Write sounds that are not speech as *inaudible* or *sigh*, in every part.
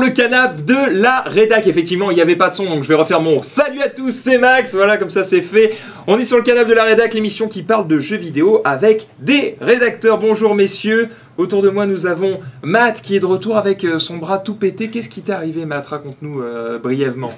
le canap de la rédac. Effectivement, il n'y avait pas de son, donc je vais refaire mon salut à tous, c'est Max. Voilà, comme ça c'est fait. On est sur le canap de la rédac, l'émission qui parle de jeux vidéo avec des rédacteurs. Bonjour messieurs. Autour de moi, nous avons Matt qui est de retour avec euh, son bras tout pété. Qu'est-ce qui t'est arrivé, Matt? Raconte-nous euh, brièvement.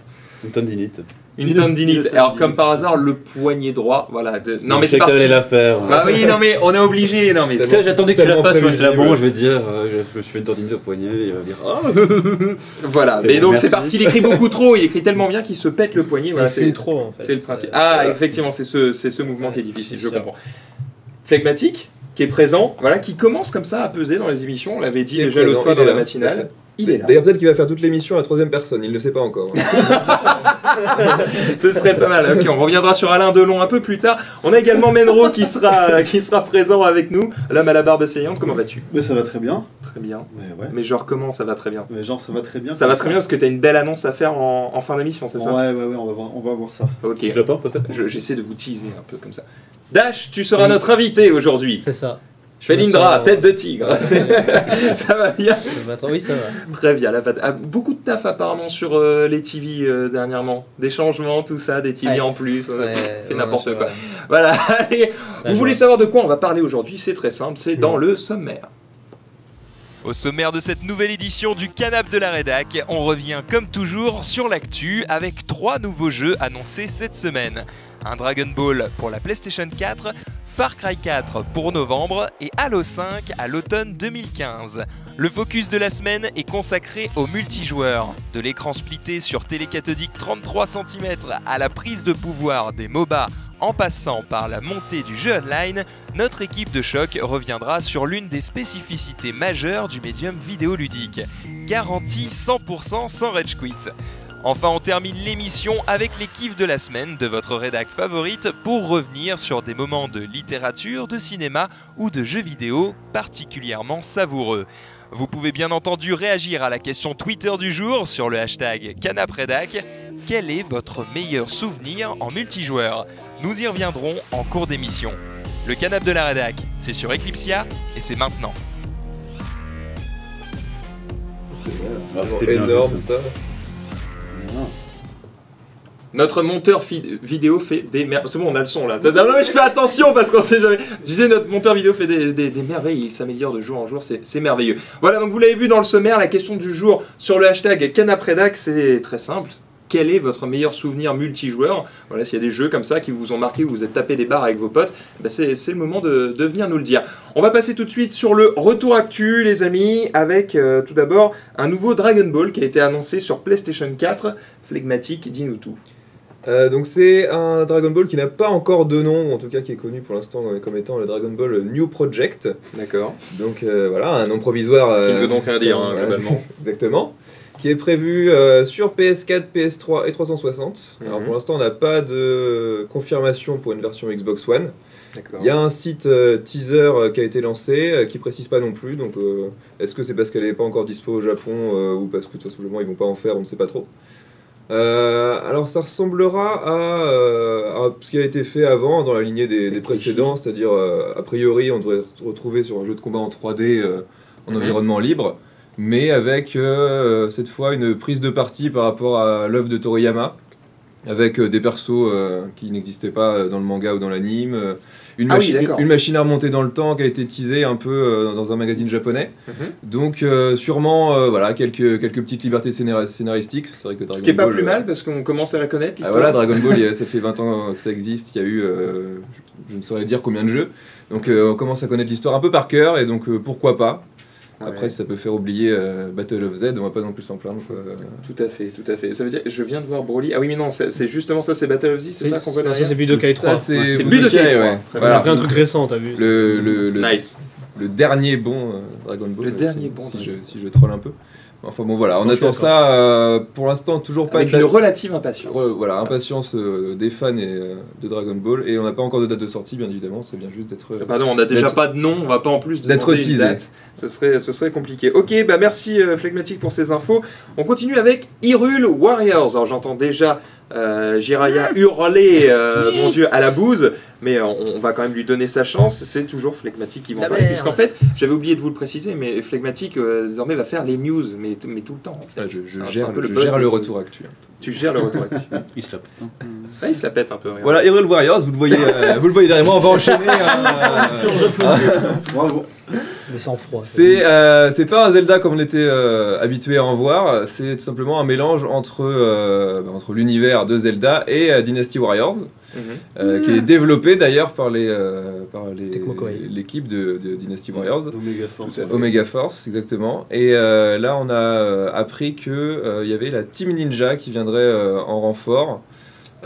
Une tendinite. Une tendinite. Alors, comme par hasard, le poignet droit, voilà. de- Non, mais c'est parce que. la faire. Bah oui, non, mais on est obligé. Non, mais que j'attendais que tu la fasses, moi je bon, je vais te dire, euh, je je me suis fait une tendinite au poignet, il va dire Ah *laughs* Voilà. Mais bon, donc, c'est parce qu'il écrit beaucoup trop. Il écrit tellement bien qu'il se pète le poignet. Voilà, il c'est trop en fait. C'est le principe. Ah, effectivement, c'est ce, c'est ce mouvement qui est difficile, c'est je comprends. Phlegmatique, qui est présent, voilà, qui commence comme ça à peser dans les émissions. On l'avait dit est déjà l'autre fois dans est la matinale. Il est là. D'ailleurs, peut-être qu'il va faire toute l'émission à la troisième personne, il ne le sait pas encore. *laughs* Ce serait pas mal. Ok, on reviendra sur Alain Delon un peu plus tard. On a également Menro qui sera, qui sera présent avec nous. L'homme à la barbe saillante, comment vas-tu? Mais ça va très bien. Très bien. Mais ouais. Mais genre, comment ça va très bien? Mais genre, ça va très bien. Ça va très bien parce que tu as une belle annonce à faire en, en fin d'émission, c'est ça? Ouais, ouais, ouais, on va voir, on va voir ça. Ok. Je la porte peut-être Je- J'essaie de vous teaser un peu comme ça. Dash, tu seras notre invité aujourd'hui. C'est ça. Je Felindra, sens- tête de tigre. *laughs* ça va bien Ça va trop- Oui, ça va. Très bien. La patte- ah, beaucoup de taf apparemment sur euh, les TV euh, dernièrement. Des changements, tout ça, des TV Ouais. en plus. euh, Ouais, fait ouais, n'importe quoi. Voilà. *laughs* Allez, vous voulez vois. savoir de quoi on va parler aujourd'hui? C'est très simple, c'est dans le sommaire. Au sommaire de cette nouvelle édition du Canap de la Rédac, on revient comme toujours sur l'actu avec trois nouveaux jeux annoncés cette semaine. Un Dragon Ball pour la PlayStation 4, Far Cry 4 pour novembre et Halo 5 à l'automne 2015. Le focus de la semaine est consacré au multijoueur. De l'écran splitté sur télécathodique 33 cm à la prise de pouvoir des MOBA en passant par la montée du jeu online, notre équipe de choc reviendra sur l'une des spécificités majeures du médium vidéoludique. Garantie 100% sans rage quit. Enfin, on termine l'émission avec les kiffs de la semaine de votre rédac favorite pour revenir sur des moments de littérature, de cinéma ou de jeux vidéo particulièrement savoureux. Vous pouvez bien entendu réagir à la question Twitter du jour sur le hashtag CanapRedac. Quel est votre meilleur souvenir en multijoueur? Nous y reviendrons en cours d'émission. Le canap de la rédac, c'est sur Eclipsia et c'est maintenant. Ah, C'est c'était bien énorme ça. Notre monteur vidéo fait des merveilles. C'est bon, on a le son là. Non, mais je fais attention parce qu'on sait jamais. Je disais, notre monteur vidéo fait des, des- des merveilles. Il s'améliore de jour en jour. C'est c'est merveilleux. Voilà, donc vous l'avez vu dans le sommaire. La question du jour sur le hashtag Canapredac, c'est très simple. Quel est votre meilleur souvenir multijoueur Voilà, s'il y a des jeux comme ça qui vous ont marqué, où vous êtes tapé des barres avec vos potes, ben c'est le moment de, de venir nous le dire. On va passer tout de suite sur le retour actu, les amis, avec euh, tout d'abord un nouveau Dragon Ball qui a été annoncé sur PlayStation 4. Flegmatique, dis-nous tout. Euh, donc c'est un Dragon Ball qui n'a pas encore de nom, en tout cas qui est connu pour l'instant comme étant le Dragon Ball New Project. D'accord. Donc euh, voilà, un nom provisoire. Ce qui ne veut donc rien dire, hein, *laughs* globalement. *laughs* Exactement. Qui est prévu euh, sur PS4, PS3 et 360. Alors Mhm. pour l'instant on n'a pas de confirmation pour une version Xbox One. Il y a un site euh, teaser euh, qui a été lancé qui précise pas non plus. Donc est-ce que c'est parce qu'elle n'est pas encore dispo au Japon ou parce que tout simplement ils vont pas en faire, on ne sait pas trop. Euh, alors ça ressemblera à, euh, à ce qui a été fait avant dans la lignée des, des précédents, c'est-à-dire euh, a priori on devrait se retrouver sur un jeu de combat en 3D euh, en Mhm. environnement libre, mais avec euh, cette fois une prise de parti par rapport à l'œuvre de Toriyama, avec euh, des persos euh, qui n'existaient pas dans le manga ou dans l'anime, une, Ah machi- une machine à remonter dans le temps qui a été teasée un peu dans un magazine japonais. Mhm. Donc sûrement voilà quelques, quelques petites libertés scénar- scénaristiques. C'est vrai que Ce Dragon qui est pas plus mal parce qu'on commence à la connaître ah, voilà, Dragon Ball, a- *laughs* ça fait 20 ans que ça existe, il y a eu, je ne saurais dire combien de jeux. Donc on commence à connaître l'histoire un peu par cœur, et donc pourquoi pas. Ouais. Après, si ça peut faire oublier euh, Battle of Z, on va pas non plus s'en plaindre. quoi. Tout à fait, tout à fait. Ça veut dire, je viens de voir Broly. Ah oui, mais non, c'est c'est justement ça, c'est Battle of Z, c'est C'est- ça qu'on voit c'est- derrière c'est Budokai Ça, 3. c'est C'est Budokai, Budokai 3. ouais. Voilà. Après un truc récent, t'as vu Le, le, le, Nice. le dernier bon euh, Dragon Ball. Le euh, dernier si, bon si je, si je troll un peu. Enfin bon, voilà, on attend ça euh, pour l'instant, toujours pas Avec de une date- relative impatience. Voilà, impatience euh, des fans et, euh, de Dragon Ball. Et on n'a pas encore de date de sortie, bien évidemment, c'est bien juste d'être. euh, Ah bah non, on a déjà pas de nom, on va pas en plus d'être teasé. date. Ce serait, ce serait compliqué. Ok, bah merci euh, Phlegmatique pour ces infos. On continue avec Hyrule Warriors. Alors j'entends déjà Euh, Jiraya hurler, euh, mon dieu, à la bouse, mais on, on va quand même lui donner sa chance. C'est toujours Phlegmatique qui va en La parler, puisqu'en fait, j'avais oublié de vous le préciser, mais Phlegmatique euh, désormais va faire les news, mais, mais tout le temps. En fait. Ah, je gère, un peu je boss gère le retour actuel. Tu gères le retour. actif. *laughs* Il se la pète. hein. *laughs* Ah, il se la pète un peu. regarde. Voilà, Hyrule Warriors, vous le voyez, euh, vous le voyez derrière moi, on va enchaîner. euh, *laughs* Bravo. Le sang-froid. C'est euh, c'est pas un Zelda comme on était euh, habitué à en voir, c'est tout simplement un mélange entre, euh, bah, entre l'univers de Zelda et euh, Dynasty Warriors, Mhm. euh, qui est développé d'ailleurs par les euh, par les- Tecmo Koei. l'équipe de, de Dynasty Warriors. Omega Force. Tout. Omega Force, exactement. Et euh, là, on a appris que euh, il y avait la Team Ninja qui viendrait euh, en renfort.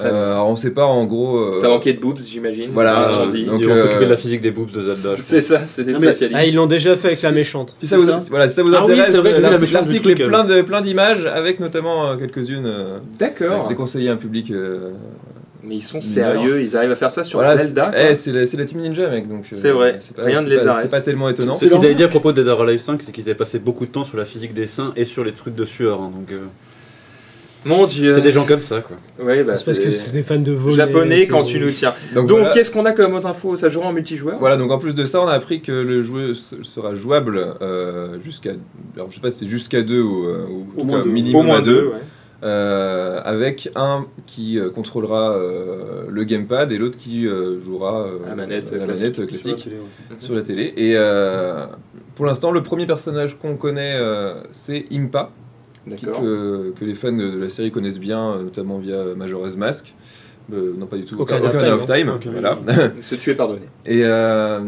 Bien. Euh, alors, on sait pas en gros. euh, Ça manquait de boobs, j'imagine. Voilà, Ils sont euh, dit. donc, ils vont euh, s'occuper de la physique des boobs de Zelda. C'est ça, c'est des spécialistes. Ah, ils l'ont déjà fait avec la méchante. Si ça vous, ça voilà, si ça vous Ah oui, intéresse, c'est vrai, j'ai vu la l'article méchante du l'article est plein de plein d'images avec notamment euh, quelques-unes euh, D'accord. déconseillées à un public. euh, Mais ils sont sérieux, ils arrivent à faire ça sur voilà, Zelda. c'est- eh, c'est la, Team Ninja, mec. Donc euh, C'est vrai, pas- rien ne les pas- arrête. C'est pas tellement étonnant. Ce qu'ils avaient dit à propos de Dead or Alive 5, c'est qu'ils avaient passé beaucoup de temps sur la physique des seins et sur les trucs de sueur. hein, donc, euh, Mon dieu. c'est des gens comme ça, quoi. Ouais, bah, c'est parce que c'est des fans de voler. japonais quand tu nous tiens. Donc, Donc, voilà. qu'est-ce qu'on a comme autre info? Ça jouera en multijoueur? Voilà, donc en plus de ça, on a appris que le jeu sera jouable euh, jusqu'à. Alors je sais pas si c'est jusqu'à 2 ou, euh, ou Au moins cas deux. minimum Au moins à 2. deux. ouais. Euh, avec un qui euh, contrôlera euh, le gamepad et l'autre qui euh, jouera euh, La manette la classique. manette Sur la classique télé, ouais. sur la télé. Et euh, pour l'instant, le premier personnage qu'on connaît, euh, c'est Impa. Que, que les fans de la série connaissent bien, euh, notamment via Majora's Mask. Euh, non, pas du tout. Ocarina of Ocarina of Time, Time. hein. Ok. Voilà. Ce tu es pardonné. Et, euh,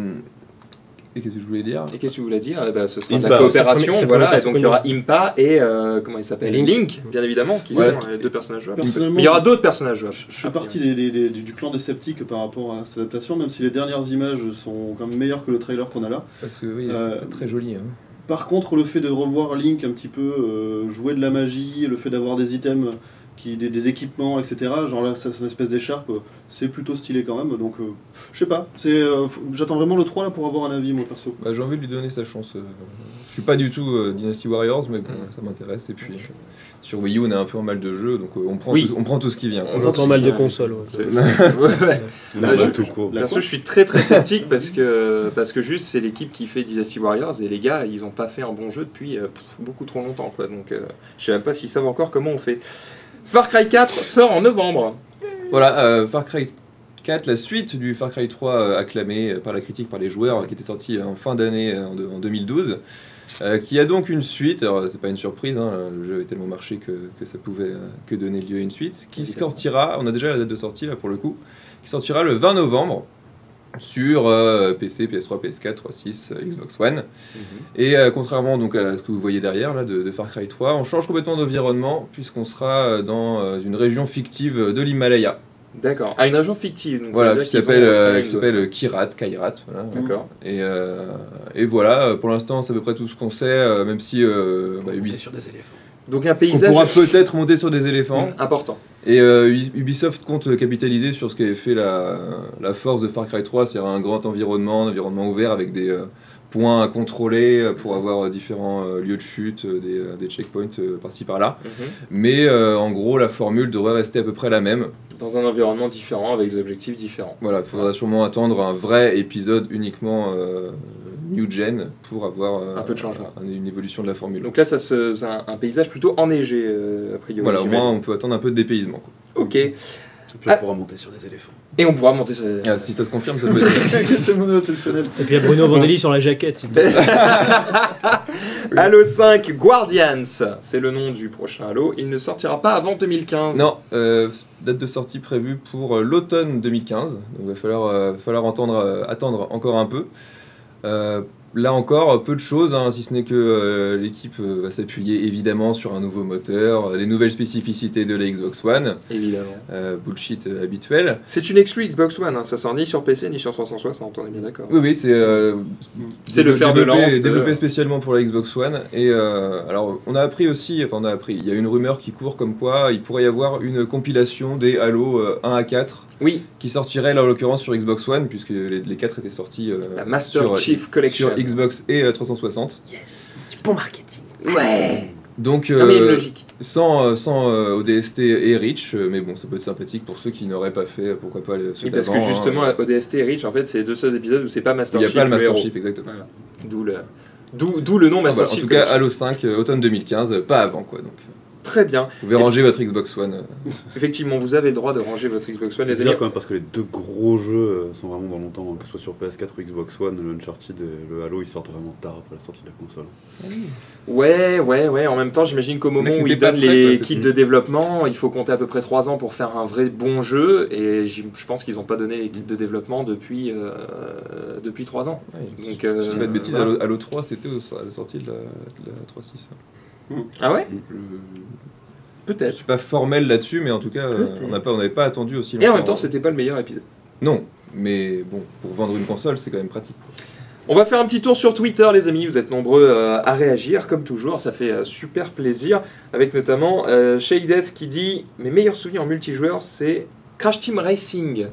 et qu'est-ce que je voulais dire? Et qu'est-ce que tu voulais dire? Eh ben, Ce sera de Impa, la coopération, voilà. Et donc il y aura Impa et euh, comment il s'appelle? Link. Link, bien évidemment, qui Ouais. sont les deux personnages jouables. Mais il y aura d'autres personnages jouables. Je fais partie des- des- des- du, clan des sceptiques par rapport à cette adaptation, même si les dernières images sont quand même meilleures que le trailer qu'on a là. Parce que oui, Euh, c'est pas très joli. hein. Par contre, le fait de revoir Link un petit peu euh, jouer de la magie, le fait d'avoir des items, qui, des, des équipements, etc., genre là, c'est une espèce d'écharpe, euh, c'est plutôt stylé quand même. Donc, euh, je sais pas, c'est, euh, j'attends vraiment le 3 là pour avoir un avis, moi perso. Bah, j'ai envie de lui donner sa chance. Je suis pas du tout euh, Dynasty Warriors, mais bon, Mm. ça m'intéresse. Et puis sur Wii U, on a un peu en mal de jeu, donc euh, on prend, Oui. tout, on prend tout ce qui vient. On On prend entend tout mal ce de qui- consoles. ouais. *laughs* Je- tout court. La Perso, quoi je suis très très sceptique parce que, parce que juste c'est l'équipe qui fait Dynasty Warriors et les gars ils ont pas fait un bon jeu depuis euh, beaucoup trop longtemps quoi donc euh, je sais même pas s'ils savent encore comment on fait. Far Cry 4 sort en novembre. Voilà, euh, Far Cry 4, la suite du Far Cry 3 euh, acclamé par la critique, par les joueurs, qui était sorti en fin d'année en, en 2012. Euh, qui a donc une suite, alors c'est pas une surprise, hein, le jeu avait tellement marché que, que ça pouvait euh, que donner lieu à une suite, qui sortira, on a déjà la date de sortie là pour le coup, qui sortira le 20 novembre sur euh, PC, PS3, PS4, 3.6, euh, Xbox One. Et euh, contrairement donc à ce que vous voyez derrière là, de, de Far Cry 3, on change complètement d'environnement puisqu'on sera dans une région fictive de l'Himalaya. D'accord. À une région fictive. Donc Voilà, qui qu'ils s'appelle euh, s'appelle Kirat, Kairat. Voilà. D'accord. Et, euh, et voilà, euh, pour l'instant c'est à peu près tout ce qu'on sait, euh, même si euh, bah, Ubi- sur des éléphants. Donc un on paysage pourra peut-être monter sur des éléphants. Mm, important. Et euh, Ubi- Ubisoft compte capitaliser sur ce qu'avait fait la, la force de Far Cry 3, c'est-à-dire un grand environnement, un environnement ouvert avec des euh, points à contrôler euh, pour avoir euh, différents euh, lieux de chute, euh, des, euh, des checkpoints euh, par-ci par-là. Mhm. Mais euh, en gros, la formule devrait rester à peu près la même. Dans un environnement différent avec des objectifs différents. Voilà, il faudra sûrement attendre un vrai épisode uniquement euh, new gen pour avoir euh, Un peu de changement. un- une évolution de la formule. Donc là ça c'est un, un paysage plutôt enneigé euh, a priori. voilà, au moins on peut attendre un peu de dépaysement. quoi. Ok. Et puis on pourra monter sur des éléphants. Et on pourra monter sur. Ah, si ça se confirme, *laughs* ça peut être. C'est mon obsessionnel. Et puis il y a Bruno Vandelli sur la jaquette. s'il te plaît. *laughs* Halo 5 Guardians, c'est le nom du prochain Halo. Il ne sortira pas avant 2015. Non, euh, date de sortie prévue pour euh, l'automne 2015. Donc il va falloir, euh, falloir entendre, euh, attendre encore un peu. Là encore, peu de choses, hein, si ce n'est que euh, l'équipe euh, va s'appuyer évidemment sur un nouveau moteur, euh, les nouvelles spécificités de la Xbox One, Évidemment. bullshit habituel. C'est une exclue Xbox One, hein. ça sort ni sur PC ni sur 360, on est bien d'accord. Oui, oui, c'est C'est le fer de développé- lance de- Développé spécialement pour la Xbox One. Et alors, on a appris aussi, enfin, on a appris, il y a une rumeur qui court comme quoi il pourrait y avoir une compilation des Halo euh, 1 à 4 Oui, qui sortirait là en l'occurrence sur Xbox One, puisque les, les 4 étaient sortis la Master sur, Chief Collection. sur Xbox et euh, 360. Du bon marketing. Ouais Donc, Non mais il y a une euh, logique. Sans, euh, sans euh, ODST et euh, mais bon, ça peut être sympathique pour ceux qui n'auraient pas fait, pourquoi pas Oui, parce que hein. justement, ODST et Reach, en fait, c'est les deux seuls épisodes où c'est pas Master il n'y a Chief. pas le Master héros. Chief, exactement. Voilà. D'où le, d'où, d'où le nom Ah, Master bah, en Chief. tout cas, Halo 5, euh, automne 2015, euh, pas avant quoi. Donc, Très bien. vous pouvez Et ranger votre Xbox One. euh. Effectivement, vous avez le droit de ranger votre Xbox One, C'est les amis. quand même parce que les deux gros jeux euh, sont vraiment dans longtemps, que ce soit sur PS4 ou Xbox One, le Uncharted et le Halo ils sortent vraiment tard après la sortie de la console. Ouais, ouais, ouais. En même temps, j'imagine qu'au moment où ils donnent les kits de développement, il faut compter à peu près 3 ans pour faire un vrai bon jeu. Et je pense qu'ils n'ont pas donné les kits de développement depuis, euh, depuis 3 ans. Ouais, Donc, si euh, je dis pas de bêtises. Halo, Halo 3 c'était à la sortie de la, de la 3.6. Ah ouais Je- Je Peut-être. suis pas formel là-dessus, mais en tout cas, euh, on n'avait pas attendu aussi Et longtemps. en même temps, c'était pas le meilleur épisode. Non, mais bon, pour vendre une console, c'est quand même pratique. On va faire un petit tour sur Twitter, les amis. Vous êtes nombreux euh, à réagir, comme toujours. Ça fait euh, super plaisir. Avec notamment euh, Shadeth qui dit Mes meilleurs souvenirs en multijoueur, c'est Crash Team Racing.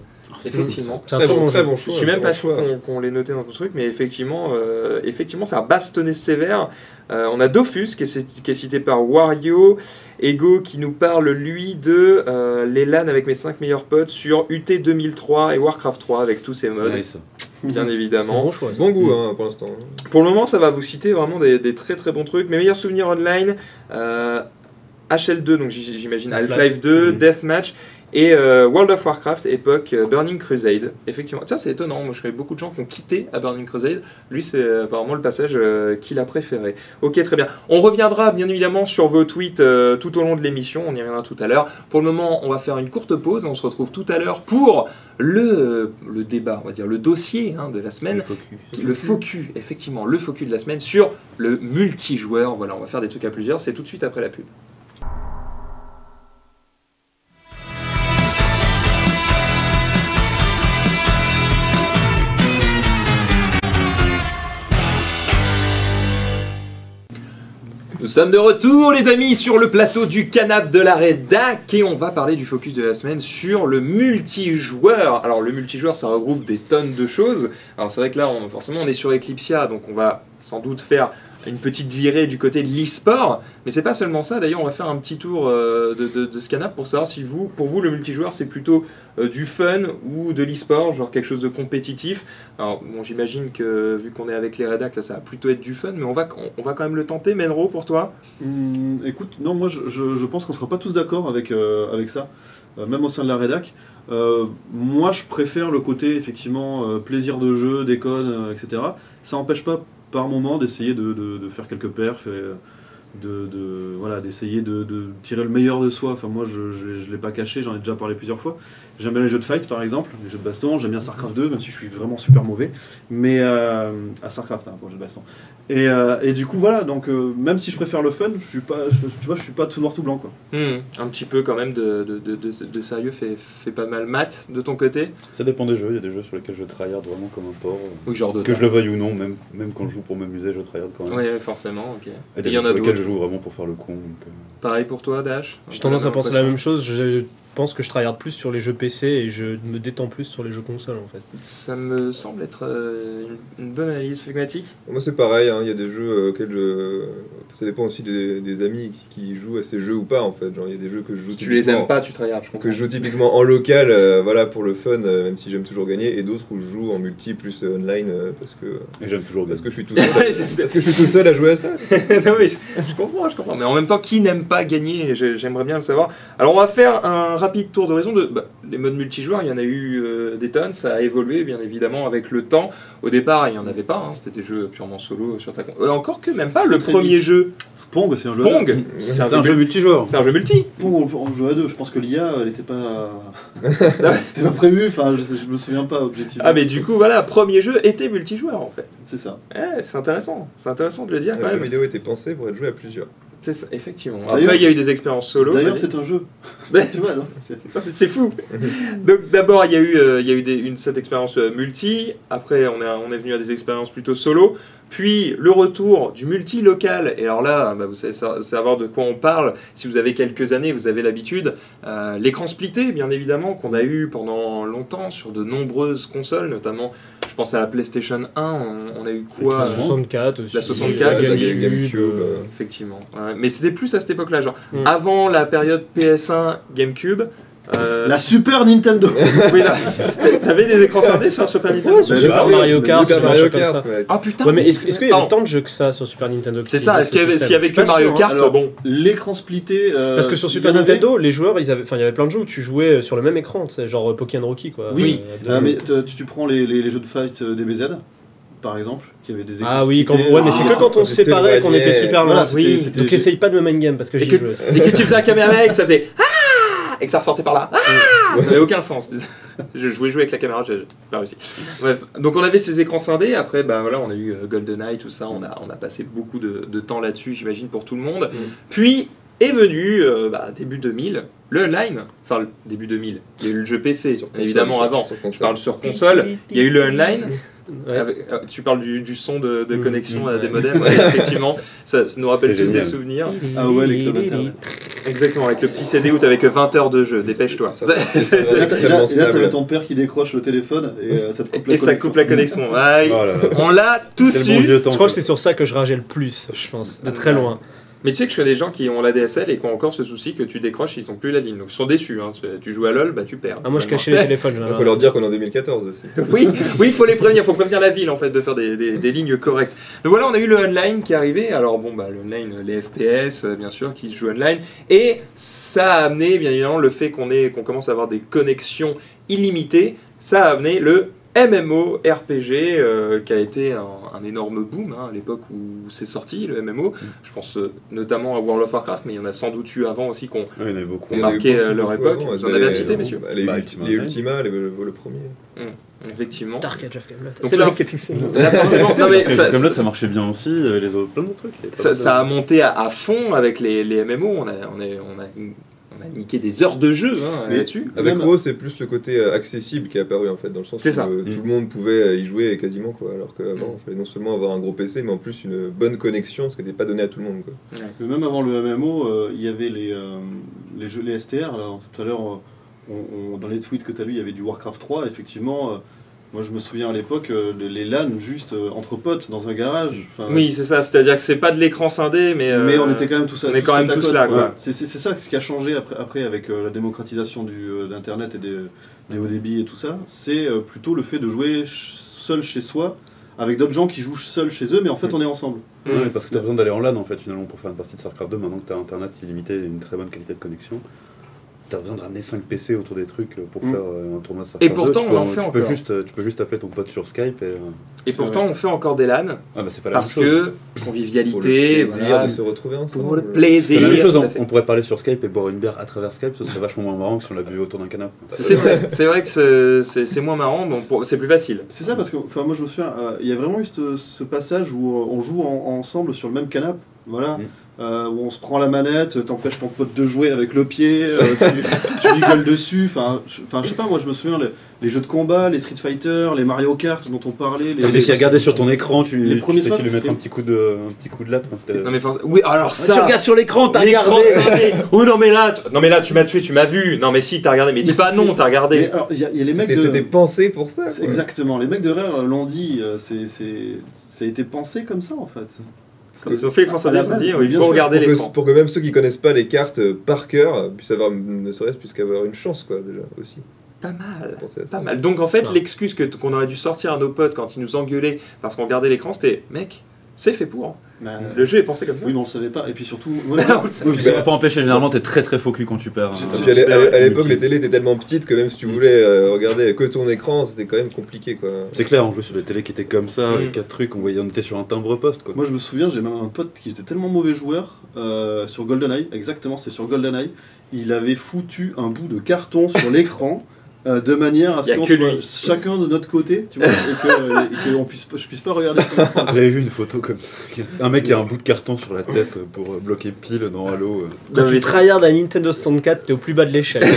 Effectivement. C'est un Très bon, très bon Je choix. suis même pas sûr qu'on l'ait noté dans ton truc, mais effectivement, euh, effectivement ça a bastonné sévère. Euh, on a Dofus qui est, cit- qui est cité par Wario, Ego qui nous parle lui de euh, les LAN avec mes 5 meilleurs potes sur UT 2003 et Warcraft 3 avec tous ces modes, Nice. bien C'est un évidemment. bon choix. Bon goût hein, pour l'instant. Pour le moment, ça va vous citer vraiment des, des très très bons trucs. Mes meilleurs souvenirs online, euh, HL2, donc j- j'imagine Half-Life. Half-Life 2, Mhm. Deathmatch et euh, World of Warcraft, époque euh, Burning Crusade. Effectivement, ça c'est étonnant. Moi je connais beaucoup de gens qui ont quitté à Burning Crusade. Lui, c'est euh, apparemment le passage euh, qu'il a préféré. Ok, très bien. On reviendra bien évidemment sur vos tweets euh, tout au long de l'émission. On y reviendra tout à l'heure. Pour le moment, on va faire une courte pause. On se retrouve tout à l'heure pour le, le débat, on va dire, le dossier hein, de la semaine. Le focus, effectivement, le focus de la semaine sur le multijoueur. Voilà, on va faire des trucs à plusieurs. C'est tout de suite après la pub. Nous sommes de retour les amis sur le plateau du canap de la rédac et on va parler du focus de la semaine sur le multijoueur. Alors le multijoueur ça regroupe des tonnes de choses. Alors c'est vrai que là on, forcément on est sur Eclipsia donc on va sans doute faire une petite virée du côté de l'e-sport. Mais c'est pas seulement ça, d'ailleurs on va faire un petit tour euh, de, de, pour savoir si vous, pour vous le multijoueur c'est plutôt euh, du fun ou de l'e-sport, genre quelque chose de compétitif. Alors bon j'imagine que vu qu'on est avec les rédacs là ça va plutôt être du fun, mais on va, on, va quand même le tenter. Menro pour toi? Hum, écoute, non, moi je, pense qu'on sera pas tous d'accord avec, euh, avec ça, même au sein de la rédac. Euh, moi je préfère le côté effectivement plaisir de jeu, déconne, euh, etc. Ça n'empêche pas par moment d'essayer de, faire quelques perfs de, voilà, d'essayer de, de tirer le meilleur de soi. Enfin, moi je ne l'ai pas caché, j'en ai déjà parlé plusieurs fois. J'aime bien les jeux de fight par exemple, les jeux de baston, j'aime bien StarCraft 2, même si je suis vraiment super mauvais. Mais euh, à StarCraft, hein, pour les jeux de baston. Et, euh, et du coup, voilà, donc euh, même si je préfère le fun, je suis pas, je- tu vois, je suis pas tout noir tout blanc quoi. Hmm, Un petit peu quand même de, de, de, de- de sérieux fait, fait pas mal mat de ton côté Ça dépend des jeux, il y a des jeux sur lesquels je tryhard vraiment comme un porc. Oui, genre de Que je le veuille ou non, même, même quand je joue pour m'amuser, je tryhard quand même. Oui, forcément, ok. Et des Il y jeux en a sur lesquels d'autres. je joue vraiment pour faire le con. donc, euh, Pareil pour toi, Dash? J'ai tendance à penser la même chose. Je pense que je tryhard plus sur les jeux PC et je me détends plus sur les jeux console en fait. Ça me semble être euh, une, bonne analyse flegmatique. Moi c'est pareil, hein, il y a des jeux euh, auxquels je. Ça dépend aussi des, des amis qui jouent à ces jeux ou pas en fait. Genre il y a des jeux que je joue Si tu les typiquement- aimes pas, tu tryhard, je comprends. que je joue typiquement en local, euh, voilà pour le fun, euh, même si j'aime toujours gagner, et d'autres où je joue en multi plus euh, online euh, parce que Et j'aime toujours parce gagner. que je suis tout seul, *laughs* parce que je suis tout seul à jouer à ça. *laughs* non mais je, je comprends, je comprends. Mais en même temps, qui n'aime pas gagner? Je- J'aimerais bien le savoir. Alors on va faire un rapide tour d'horizon de bah, les modes multijoueurs. Il y en a eu euh, des tonnes, ça a évolué bien évidemment avec le temps. Au départ, il n'y en avait pas. hein, C'était des jeux purement solo sur ta. Euh, encore que même pas. Le premier vite. jeu, Pong, c'est un jeu. à deux. Pong, C'est un jeu multijoueur. c'est un jeu multi. Pong, on, joue à deux. Je pense que l'IA, elle était pas. *laughs* C'était pas prévu. Enfin, je, me souviens pas objectivement. Ah mais du coup voilà, premier jeu était multijoueur en fait. C'est ça. Eh, c'est intéressant, c'est intéressant de le dire quand Le jeu vidéo était pensé pour être joué à plusieurs. C'est ça, effectivement. Après il y a eu des expériences solo. D'ailleurs, c'est un jeu. *laughs* tu vois, non *laughs* C'est- fou. Donc d'abord il y a eu, euh, il y a eu des- une, cette expérience euh, multi. Après on est, on est venu à des expériences plutôt solo. Puis le retour du multi-local, et alors là, bah, vous savez sa- savoir de quoi on parle, si vous avez quelques années, vous avez l'habitude. Euh, L'écran splitté, bien évidemment, qu'on a eu pendant longtemps sur de nombreuses consoles, notamment, je pense à la PlayStation 1, on, on a eu quoi La euh, 64 aussi. La 64, la. GameCube, GameCube, euh, euh, Effectivement. Ouais, mais c'était plus à cette époque-là, genre Mm. avant la période PS1 GameCube. Euh, La Super Nintendo *laughs* oui, là, t'avais des écrans scindés sur Super Nintendo sur Bah, Super Mario Kart, Super sur Mario Kart, ça. ouais. Ah putain Ouais, mais est-ce est-ce qu'il y avait Pardon. tant de jeux que ça sur Super Nintendo C'est ça, avait, s'il y avait que Mario. Kart, Alors, bon. L'écran splitté. euh, Parce que sur Super en avait- Nintendo, les joueurs, ils avaient, enfin, il y avait plein de jeux où tu jouais euh, sur le même écran, tu sais, genre euh, Pokémon Rocky quoi. Oui, Euh, Ah, mais t- tu, prends les, les- les jeux de fight euh, DBZ, par exemple, qui avaient des écrans Ah oui, quand, ouais, mais c'est Ah, que quand on se séparait qu'on était super loin. Voilà, oui, donc essaye pas de me mind game parce que Et j'y que, jouais. et que tu faisais un caméra que ça faisait Ah et que ça ressortait par là. Ah ça n'avait aucun sens. Je jouais jouer avec la caméra, j'ai pas réussi. Bref, donc on avait ces écrans scindés. Après, bah voilà, on a eu euh, GoldenEye, tout ça. On a, on a passé beaucoup de, de temps là-dessus, j'imagine, pour tout le monde. Puis est venu, euh, bah, début 2000, le online. Enfin, début 2000. Il y a eu le jeu PC, Sur console. évidemment, avant. Sur Je parle sur console. Il y a eu le online. Ouais. Avec- euh, tu parles du, du son de, de Mm. connexion Mm, à des ouais. modems, ouais, *laughs* effectivement. Ça, ça nous rappelle tous des souvenirs. Ah ouais, les clubs internet. Exactement, avec le petit CD où t'avais que 20 heures de jeu, dépêche-toi. Ça, ça, *laughs* ça, Et là, t'avais ton père qui décroche le téléphone et euh, ça te coupe la Et ça connexion. coupe la connexion. Ouais, Oh là là. on l'a tous bon eu. Je crois que c'est sur ça que je rageais le plus, je pense, de très loin. Mais tu sais que je connais des gens qui ont la DSL et qui ont encore ce souci que tu décroches, ils ont plus la ligne. Donc ils sont déçus. hein. Tu- joues à LoL, bah tu perds. Ah, moi je cachais les téléphones. Il faut leur dire qu'on est en 2014 aussi. *laughs* Oui, oui, il faut les prévenir, il faut prévenir la ville en fait de faire des, des- des lignes correctes. Donc voilà, on a eu le online qui est arrivé. Alors bon, bah le online, les FPS, euh, bien sûr, qui se jouent online, et ça a amené bien évidemment le fait qu'on qu'on commence à avoir des connexions illimitées. Ça a amené le MMO RPG euh, qui a été un, un énorme boom hein, à l'époque où c'est sorti le MMO. Je pense euh, notamment à World of Warcraft, mais il y en a sans doute eu avant aussi qu'on eu marqué, beaucoup, euh, leur beaucoup époque. avant. Vous en avez les- cité, messieurs bah, Les, Bah, Ulti- Ultima les Online. Ultima, les- le, le premier. effectivement. Dark Age of Camelot. C'est là- Et ça, marchait bien aussi, avait les autres, plein d'autres trucs. ça, de- a monté à, à fond avec les, les MMO. On a, on, est, on, a, on a niqué des heures de jeu hein, Mais- là-dessus. Avec Même- WoW, c'est plus le côté euh, accessible qui est apparu en fait, dans le sens où ça. euh, Mm. tout le monde pouvait y jouer quasiment quoi, alors qu'avant Mm. il fallait non seulement avoir un gros PC, mais en plus une bonne connexion, ce qui n'était pas donné à tout le monde. Quoi. Mais même avant le MMO, euh, il y avait les, euh, les jeux, les STR. Là, tout à l'heure, euh, dans les tweets que tu as lu, il y avait du Warcraft 3. Effectivement, euh, moi je me souviens à l'époque, euh, les- LAN juste euh, entre potes dans un garage. Enfin, Oui, c'est ça. C'est-à-dire que c'est pas de l'écran scindé, mais. Mais euh, on était quand même tous, on est quand même à tous côte, là, quoi. C'est c'est- c'est ça ce qui a changé après, après avec euh, la démocratisation du, euh, d'Internet et des, des hauts débits et tout ça. C'est euh, plutôt le fait de jouer ch- seul chez soi avec d'autres gens qui jouent seuls chez eux, mais en fait on est ensemble. Mm. Ouais, parce que tu as besoin d'aller en LAN en fait finalement pour faire une partie de StarCraft 2 maintenant que tu as internet illimité et une très bonne qualité de connexion. Tu as besoin de ramener 5 PC autour des trucs pour Mm. faire euh, un tournoi de StarCraft Et pourtant, 2. Tu on peux- en fait tu peux encore. juste euh, Tu peux juste appeler ton pote sur Skype et. euh, Et pourtant, on fait encore des LAN Ah bah c'est pas la parce même chose. que Pour le convivialité, plaisir voilà, de se retrouver ensemble. pour le C'est plaisir. la même chose, on, pourrait parler sur Skype et boire une bière à travers Skype, ce serait vachement moins marrant que si on l'a bu autour d'un canapé. C'est vrai, c'est vrai que c'est- moins marrant, bon, c'est plus facile. C'est ça parce que enfin, moi je me souviens, euh, il y a vraiment eu ce, ce passage où euh, on joue en- ensemble sur le même canapé. Voilà. Mm. Euh, où on se prend la manette, t'empêches ton pote de jouer avec le pied, euh, tu, tu rigoles dessus. Enfin, je, enfin, je sais pas, moi je me souviens les, les jeux de combat, les Street Fighter, les Mario Kart dont on parlait. Les, Dès qu'il regardait sur ton écran, tu, Les tu premiers de lui mettre et- un petit coup de, un petit coup de latte. Non mais oui, alors ça. tu regardes sur l'écran, t'as regardé. *laughs* Oui, non mais là, tu- non mais là, tu m'as tué, tu m'as vu. Non mais si, t'as regardé. Mais dis Mais pas c'est non, t'as Mais regardé. alors, il y, a il y a les mecs C'était de. c'était pensé pour ça. Exactement, les mecs de Rare l'ont dit, euh, c'est, c'est, ça a été pensé comme ça en fait. Ils ont fait dit, base, oui, il faut regarder pour, que, l'écran. pour que même ceux qui connaissent pas les cartes euh, par cœur puissent avoir, ne serait-ce puisqu'avoir une chance quoi déjà aussi. Pas mal. Pas mal. Donc en fait, l'excuse que- qu'on aurait dû sortir à nos potes quand ils nous engueulaient parce qu'on regardait l'écran, c'était mec, c'est fait pour. Mais, Le jeu est pensé comme ça. oui, mais on le savait pas. Et puis surtout. *laughs* Oui, puis ça va pas empêcher, généralement t'es très très faux cul quand tu perds. Hein. À l'é- à l'é- à l'époque, les télés étaient tellement petites que même si tu voulais euh, regarder que ton écran, c'était quand même compliqué quoi. C'est clair, on jouait sur des télés qui étaient comme ça, Mm. avec quatre trucs, on voyait, on était sur un timbre poste quoi. Moi je me souviens, j'ai même un pote qui était tellement mauvais joueur euh, sur GoldenEye, exactement, c'était sur GoldenEye, il avait foutu un bout de carton sur l'écran *laughs* euh, de manière à ce a qu'on que soit lui. chacun de notre côté, tu vois, et que, et que on puisse, pas- je puisse pas regarder. *laughs* J'avais vu une photo comme ça. Un mec qui a un bout de carton sur la tête pour euh, bloquer pile dans Halo. euh. Quand Non, tu mais tryhards à Nintendo 64, t'es au plus bas de l'échelle. *laughs*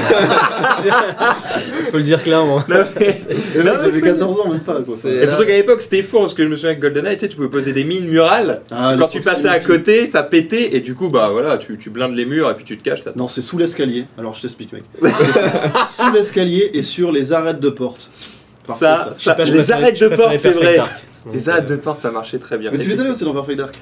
*laughs* Faut le dire clairement. Non, mais- j'avais faut- 14 ans, même pas quoi. Et surtout qu'à l'époque c'était fou parce que je me souviens avec GoldenEye, tu sais, tu pouvais poser des mines murales. Ah, Quand tu passais à côté, ça pétait et du coup bah voilà, tu, tu blindes les murs et puis tu te caches. Non, c'est sous l'escalier. Alors je t'explique, mec. Sous l'escalier et sur les arêtes de porte. Parfait, Ça, les arêtes de porte, c'est vrai. Donc, Les arêtes euh, de porte, ça marchait très bien. Mais tu les avais aussi dans Perfect Dark?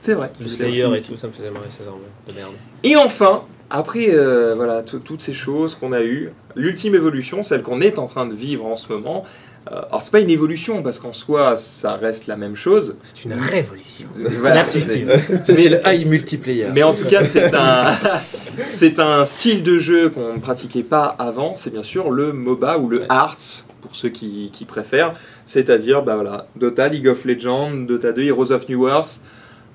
C'est vrai. Le Slayer et tout, ça me faisait marrer ces armes de merde. Et enfin, après euh, voilà tout- toutes ces choses qu'on a eues, l'ultime évolution, celle qu'on est en train de vivre en ce moment. Euh, alors c'est pas une évolution parce qu'en soi ça reste la même chose. C'est une révolution. Voilà, Merci Steve. C'est le high multiplayer. Mais en tout cas, c'est un, *laughs* c'est un style de jeu qu'on ne pratiquait pas avant. C'est bien sûr le MOBA ou le Ouais. Hearts, pour ceux qui, qui préfèrent. C'est-à-dire, bah voilà, Dota, League of Legends, Dota 2, Heroes of New Earth.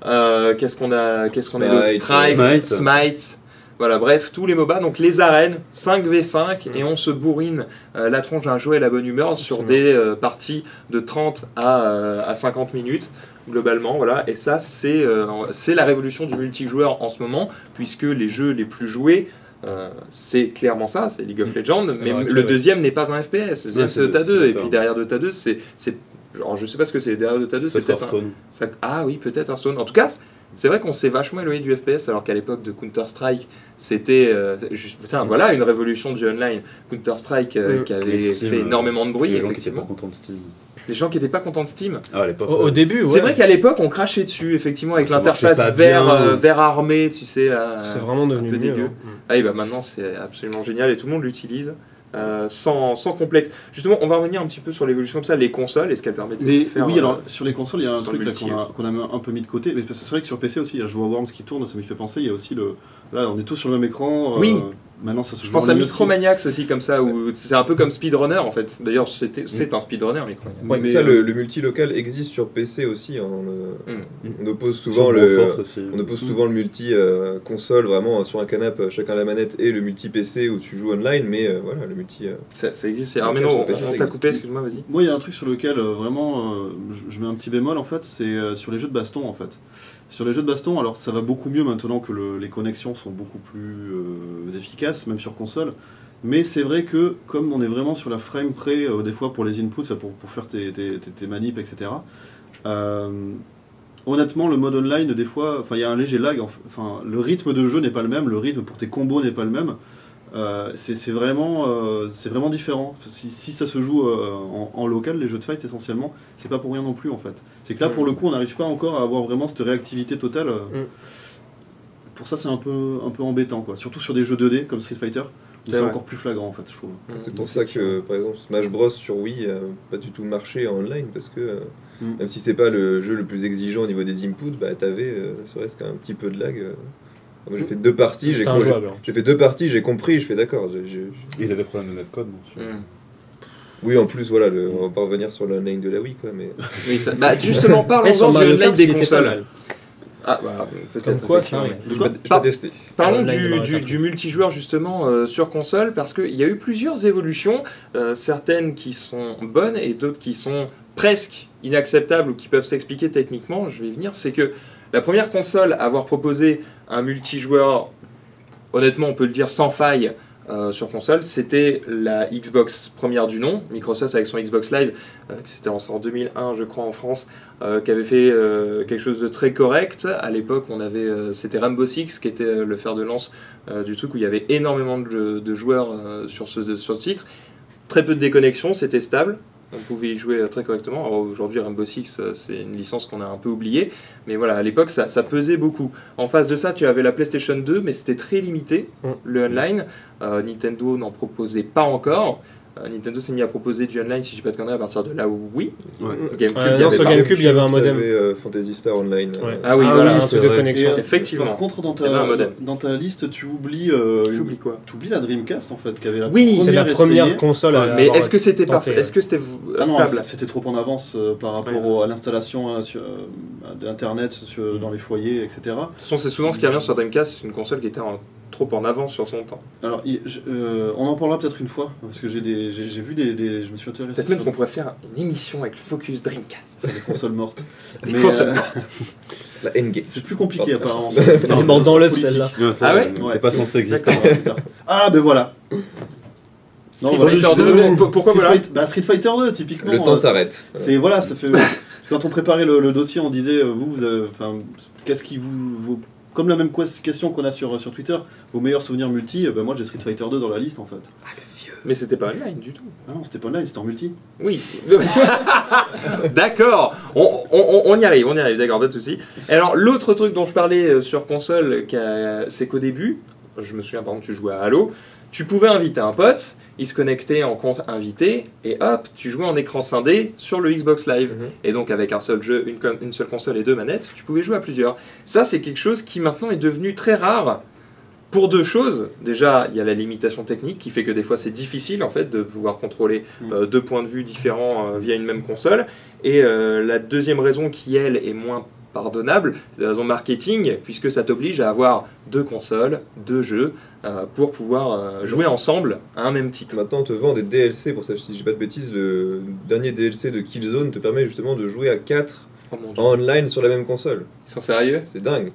euh, qu'est-ce qu'on a, qu'est-ce qu'on a d'autre? Strife, Smite. Smite. Voilà, bref, tous les MOBA, donc les arènes, 5v5, et on se bourrine euh, la tronche d'un jeu et la bonne humeur sur des euh, parties de 30 à, euh, à 50 minutes globalement, voilà. Et ça, c'est c'est la révolution du multijoueur en ce moment, puisque les jeux les plus joués, euh, c'est clairement ça, c'est League of Legends, mais Alors, le ouais. deuxième n'est pas un FPS, le deuxième Ouais, c'est Dota c'est 2, et puis derrière Dota 2, c'est... Genre, je sais pas ce que c'est, derrière Dota 2, c'est peut-être... un- ça- Ah oui, peut-être Hearthstone. En tout cas, c'est vrai qu'on s'est vachement éloigné du FPS, alors qu'à l'époque de Counter-Strike, c'était euh, juste- putain, voilà une révolution du online. Counter-Strike euh, qui avait Et Steam, fait énormément de bruit, Les gens qui étaient pas effectivement. contents de Steam. Les gens qui n'étaient pas contents de Steam. Ah, à l'époque. Au, au début, ouais. C'est vrai qu'à l'époque, on crachait dessus, effectivement, avec l'interface vert, euh, vert armé, tu sais. Là, C'est vraiment un devenu peu mieux. dégueu. hein. Ah oui, bah maintenant, c'est absolument génial et tout le monde l'utilise. Euh, sans, sans complexe. Justement, on va revenir un petit peu sur l'évolution comme ça, les consoles et ce qu'elles permettaient Mais de faire. oui, euh, alors sur les consoles, il y a un truc qu'on a, un peu mis de côté. Mais c'est vrai que sur PC aussi, il y a Joue à Worms qui tourne, ça me fait penser. Il y a aussi le. Là, on est tous sur le même écran. euh, Oui. Maintenant, ça se Je joue pense en à aussi. Micromaniacs aussi, comme ça, où c'est un peu comme Speedrunner en fait. D'ailleurs, c'était- c'est un Speedrunner, Micromaniacs. Ouais, Mais, ça, euh, le, le multi-local existe sur PC aussi. hein, on, Mm. on oppose souvent le, aussi. on oppose souvent le multi euh, console vraiment sur un canapé, chacun la manette, et le multi PC où tu joues online. Mais euh, voilà, le multi. euh, Ça, ça existe. Alors, Ok, mais non, sur on, t'a coupé, excuse-moi, vas-y. Moi, il y a un truc sur lequel euh, vraiment euh, je, je mets un petit bémol en fait, c'est euh, sur les jeux de baston en fait. Sur les jeux de baston, alors ça va beaucoup mieux maintenant que le- les connexions sont beaucoup plus euh, efficaces, même sur console. Mais c'est vrai que comme on est vraiment sur la frame près, euh, des fois pour les inputs, pour, faire tes, tes, manips, etc. euh, honnêtement, le mode online, des fois, il y a un léger lag. enf- Enfin, le rythme de jeu n'est pas le même, le rythme pour tes combos n'est pas le même. Euh, c'est vraiment, euh, c'est vraiment différent. Si, si ça se joue euh, en, en local, les jeux de fight essentiellement, c'est pas pour rien non plus en fait. C'est que là, pour Mm. le coup, on n'arrive pas encore à avoir vraiment cette réactivité totale. euh. Mm. Pour ça, c'est un peu, un peu embêtant, quoi. Surtout sur des jeux 2D comme Street Fighter, où C'est encore plus flagrant en fait, je trouve. C'est pour ça que, par exemple, Smash Bros sur Wii a pas du tout marché en online parce que Mm. même si c'est pas le jeu le plus exigeant au niveau des inputs, bah t'avais, euh, serait-ce qu'un petit peu de lag. J'ai fait deux parties, j'ai hein. j'ai fait deux parties, j'ai compris, je fais d'accord. Ils avaient des problèmes de netcode, non sur- Mm. Oui, en plus, voilà, le- on va pas revenir sur l'online de la Wii, quoi, mais *laughs* Oui, ça- Bah, justement, *laughs* Et parlons sur du online des pas consoles. Ah, bah, peut-être. Quoi, ça, mais- je quoi vais, je vais Par- tester. Parlons du multijoueur justement euh, sur console parce qu'il y a eu plusieurs évolutions, euh, certaines qui sont bonnes et d'autres qui sont presque inacceptables ou qui peuvent s'expliquer techniquement. Je vais y venir. C'est que la première console à avoir proposé un multijoueur, honnêtement, on peut le dire sans faille. euh, sur console, c'était la Xbox première du nom, Microsoft avec son Xbox Live, euh, c'était lancé en 2001 je crois en France, euh, qui avait fait quelque chose de très correct. À l'époque, on avait, c'était Rainbow Six qui était le fer de lance du truc où il y avait énormément de, joueurs sur, ce, sur ce titre. Très peu de déconnexion, c'était stable. On pouvait y jouer euh, très correctement. Alors, Aujourd'hui, Rainbow Six, euh, c'est une licence qu'on a un peu oubliée. Mais voilà, à l'époque, ça, ça pesait beaucoup. En face de ça, tu avais la PlayStation 2, mais c'était très limité, Mm. le online. Euh, Nintendo n'en proposait pas encore. Euh, Nintendo s'est mis à proposer du online, si je dis pas de conneries, à partir de là où oui. Ouais. GameCube, non, avait sur. GameCube, il y avait un modem. Euh, Fantasy Star Online. Ouais. euh, Ah oui, Ah voilà. oui, un truc de connexion. Et, euh, Effectivement. Par contre, dans Il y avait un ta, modem. dans ta liste, tu oublies, euh, J'oublie quoi t'oublies la Dreamcast en fait, qui avait la Oui, C'est la première première essayée. console à Mais est-ce que c'était parfait. Est-ce que c'était Ah non, stable c'était trop en avance euh, par rapport Ouais. au- à l'installation euh, euh, d'internet dans les foyers, etc. De toute façon, c'est souvent ce qui revient sur Dreamcast, une console qui était en- trop en avance sur son temps. Alors, je- euh, on en parlera peut-être une fois parce que j'ai des, j'ai, j'ai vu des, des- je me suis intéressé Peut-être même qu'on pourrait faire une émission avec le focus Dreamcast. sur les consoles mortes. *laughs* Les Mais, consoles euh, *laughs* La N-Gate. c'est plus compliqué apparemment. Elle est morte dans l'œuf, celle-là. Ah ouais T'es Ouais. pas censé exister. Ah ben voilà. Non, Street voilà, Fighter je suis 2, désolé. pour- pourquoi Street voilà Fight- bah, Street Fighter 2, typiquement. Le temps euh, s'arrête. C'est voilà, ça fait. *laughs* quand on préparait le, le dossier, on disait, vous, vous avez- enfin, qu'est-ce qui vous, vous- comme la même que- question qu'on a sur, sur Twitter, vos meilleurs souvenirs multi, euh, bah, moi j'ai Street Fighter 2 dans la liste en fait. Mais c'était pas online du tout. Ah non, c'était pas online, c'était en multi. Oui. *laughs* d'accord. On, on- on y arrive, on y arrive, d'accord, pas de souci. Alors, l'autre truc dont je parlais euh, sur console, c'est qu'au début, je me souviens par exemple, tu jouais à Halo, tu pouvais inviter un pote, il se connectait en compte invité, et hop, tu jouais en écran scindé sur le Xbox Live. Mhm. Et donc, avec un seul jeu, une, seule console et deux manettes, tu pouvais jouer à plusieurs. Ça, c'est quelque chose qui maintenant est devenu très rare. Pour deux choses, déjà il y a la limitation technique qui fait que des fois c'est difficile en fait de pouvoir contrôler Mm. euh, deux points de vue différents euh, via une même console. Et euh, la deuxième raison qui elle est moins pardonnable, c'est la raison marketing, puisque ça t'oblige à avoir deux consoles, deux jeux, euh, pour pouvoir euh, jouer ensemble à un même titre. Maintenant, on te vend des DLC pour ça. Si je dis pas de bêtises, le dernier DLC de Killzone te permet justement de jouer à 4 Oh mon dieu, en online sur la même console. ils sont sérieux? C'est dingue.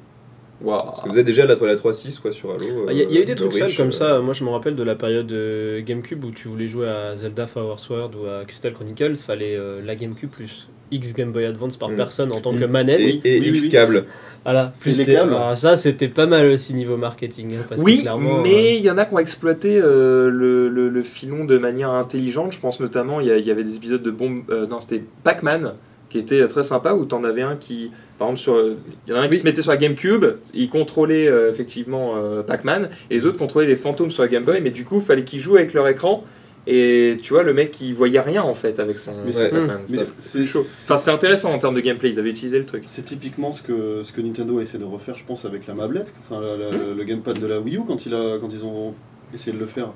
Parce que vous êtes déjà la, la 3.6 quoi sur Halo. Ah, Il y, a- il y a eu des euh, trucs Reach, simples comme euh, ça. Moi, je me rappelle de la période de GameCube où tu voulais jouer à Zelda Flower Sword ou à Crystal Chronicles. Fallait euh, la GameCube plus X Game Boy Advance par Mm. personne en tant que Mm. manette. Et, et Oui, oui, X oui. câble. Voilà, plus les des- câbles. alors ça, c'était pas mal aussi niveau marketing. hein, parce que Oui, clairement, mais il y en a qui ont exploité euh, le, le- le filon de manière intelligente. Je pense notamment, il y, y avait des épisodes de bombe. euh, non, c'était Pac-Man qui était très sympa où t'en avais un qui, par exemple, sur, il y en a un qui Oui. se mettait sur la GameCube, il contrôlait euh, effectivement euh, Pac-Man et les autres contrôlaient les fantômes sur la Game Boy, mais du coup, il fallait qu'ils jouent avec leur écran. Et tu vois, le mec, il voyait rien en fait avec son Mais Pac-Man. C'est chaud. Enfin, c'était intéressant en termes de gameplay, ils avaient utilisé le truc. C'est typiquement ce que, ce que Nintendo a essayé de refaire, je pense, avec la mablette, enfin la- la- Hmm. le gamepad de la Wii U quand, il a, quand ils ont essayé de le faire.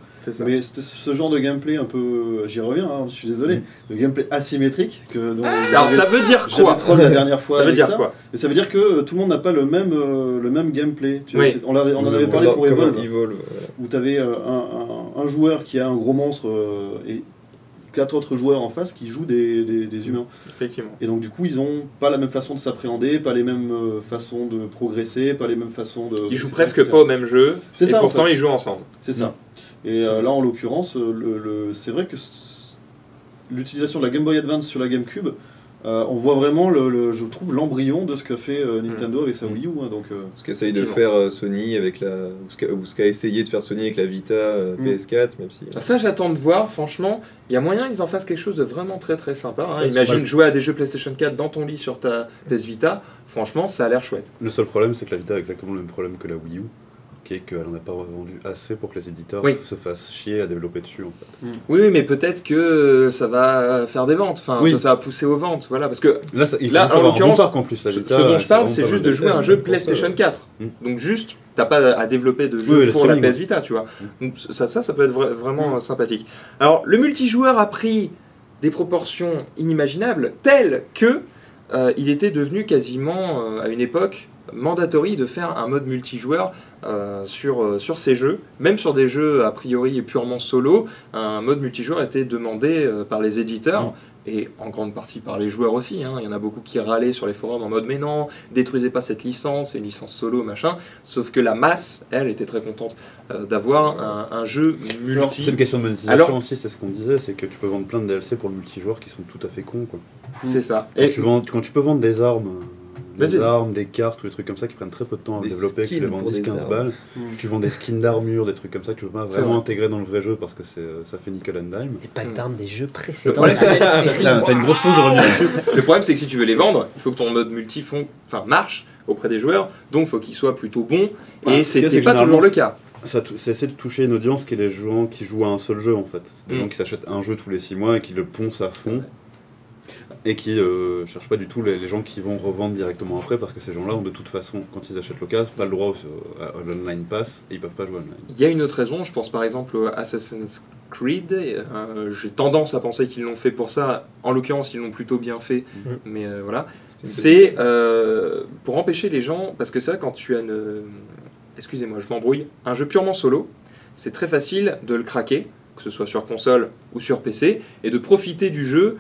Mais ce genre de gameplay un peu, j'y reviens, hein, je suis désolé, le gameplay asymétrique que dont Alors, ça veut dire quoi la *laughs* dernière fois Ça veut dire ça. quoi Mais ça veut dire que euh, tout le monde n'a pas le même, euh, le même gameplay. Tu vois, Oui. on, l'avait- on en avait parlé pour Evolve, Evolve, voilà. où tu avais un, un- un joueur qui a un gros monstre euh, et quatre autres joueurs en face qui jouent des, des- des humains. Effectivement. Et donc du coup, ils ont pas la même façon de s'appréhender, pas les mêmes euh, façons de progresser, pas les mêmes façons de... Ils jouent etc., presque etc. pas au même jeu, C'est en pourtant fait. ils jouent ensemble. C'est ça. Et euh, là, en l'occurrence, euh, le, le- c'est vrai que l'utilisation de la Game Boy Advance sur la GameCube, euh, on voit vraiment, le, le- je trouve, l'embryon de ce qu'a fait euh, Nintendo avec sa Wii U. hein, donc, euh, Ce qu'essaye de faire euh, Sony avec la. ou ce qu'a essayé de faire Sony avec la Vita euh, Mm. PS4, même si. Ça, j'attends de voir, franchement. Il y a moyen qu'ils en fassent quelque chose de vraiment très très sympa. hein. Imagine jouer à des jeux PlayStation 4 dans ton lit sur ta PS Vita. Franchement, ça a l'air chouette. Le seul problème, c'est que la Vita a exactement le même problème que la Wii U, qui est qu'elle n'en a pas vendu assez pour que les éditeurs Oui. se fassent chier à développer dessus. En fait. Oui, oui, mais peut-être que ça va faire des ventes. Enfin, Oui. ça, ça va pousser aux ventes. Voilà, parce que Là, ça, il Là, commence à en bon l'occurrence, en plus. Ce, dont je parle, c'est juste de jouer un jeu ça, PlayStation ouais. 4. Mm. Donc juste, t'as pas à développer de jeu Oui, pour la PS Vita, tu vois. Mm. Donc ça, ça, ça peut être vra- vraiment sympathique. Alors, le multijoueur a pris des proportions inimaginables, telles que euh, il était devenu quasiment, euh, à une époque, mandatory de faire un mode multijoueur euh, sur, euh, sur ces jeux. Même sur des jeux a priori purement solo, un mode multijoueur était demandé euh, par les éditeurs. Mm. Et en grande partie par les joueurs aussi. hein. Il y en a beaucoup qui râlaient sur les forums en mode mais non, détruisez pas cette licence, c'est une licence solo, machin. Sauf que la masse, elle, était très contente d'avoir un, un jeu multi. C'est une question de monétisation Alors- aussi, c'est ce qu'on disait, c'est que tu peux vendre plein de DLC pour le multijoueur qui sont tout à fait cons. Quoi. C'est ça. Quand, Et tu vends, quand tu peux vendre des armes, des armes, des cartes ou des trucs comme ça qui prennent très peu de temps à Des développer, que tu les vends pour des 10-15 armes. balles, Mm. tu vends des skins d'armure, des trucs comme ça que tu peux pas vraiment vrai. intégrer dans le vrai jeu parce que c'est, ça fait nickel and dime. Les packs d'armes des jeux précédents. *laughs* T'as une grosse source de revenus là-dessus. le problème, c'est que si tu veux les vendre, il faut que ton mode multi enfin, marche auprès des joueurs, donc il faut qu'il soit plutôt bon. Ouais, et c'était pas toujours le cas. C'est essayer de toucher une audience qui est les gens qui jouent à un seul jeu en fait. C'est des Mm. gens qui s'achètent un jeu tous les 6 mois et qui le poncent à fond. Et qui euh, cherchent pas du tout les, les gens qui vont revendre directement après parce que ces gens-là ont de toute façon, quand ils achètent l'occasion, pas le droit au- à, à l'online pass et ils peuvent pas jouer online. Il y a une autre raison, je pense par exemple à Assassin's Creed. euh, J'ai tendance à penser qu'ils l'ont fait pour ça. En l'occurrence, ils l'ont plutôt bien fait, Mhm. mais euh, voilà. C'est euh, pour empêcher les gens, parce que ça, quand tu as une. Excusez-moi, je m'embrouille. Un jeu purement solo, c'est très facile de le craquer, que ce soit sur console ou sur PC, et de profiter du jeu.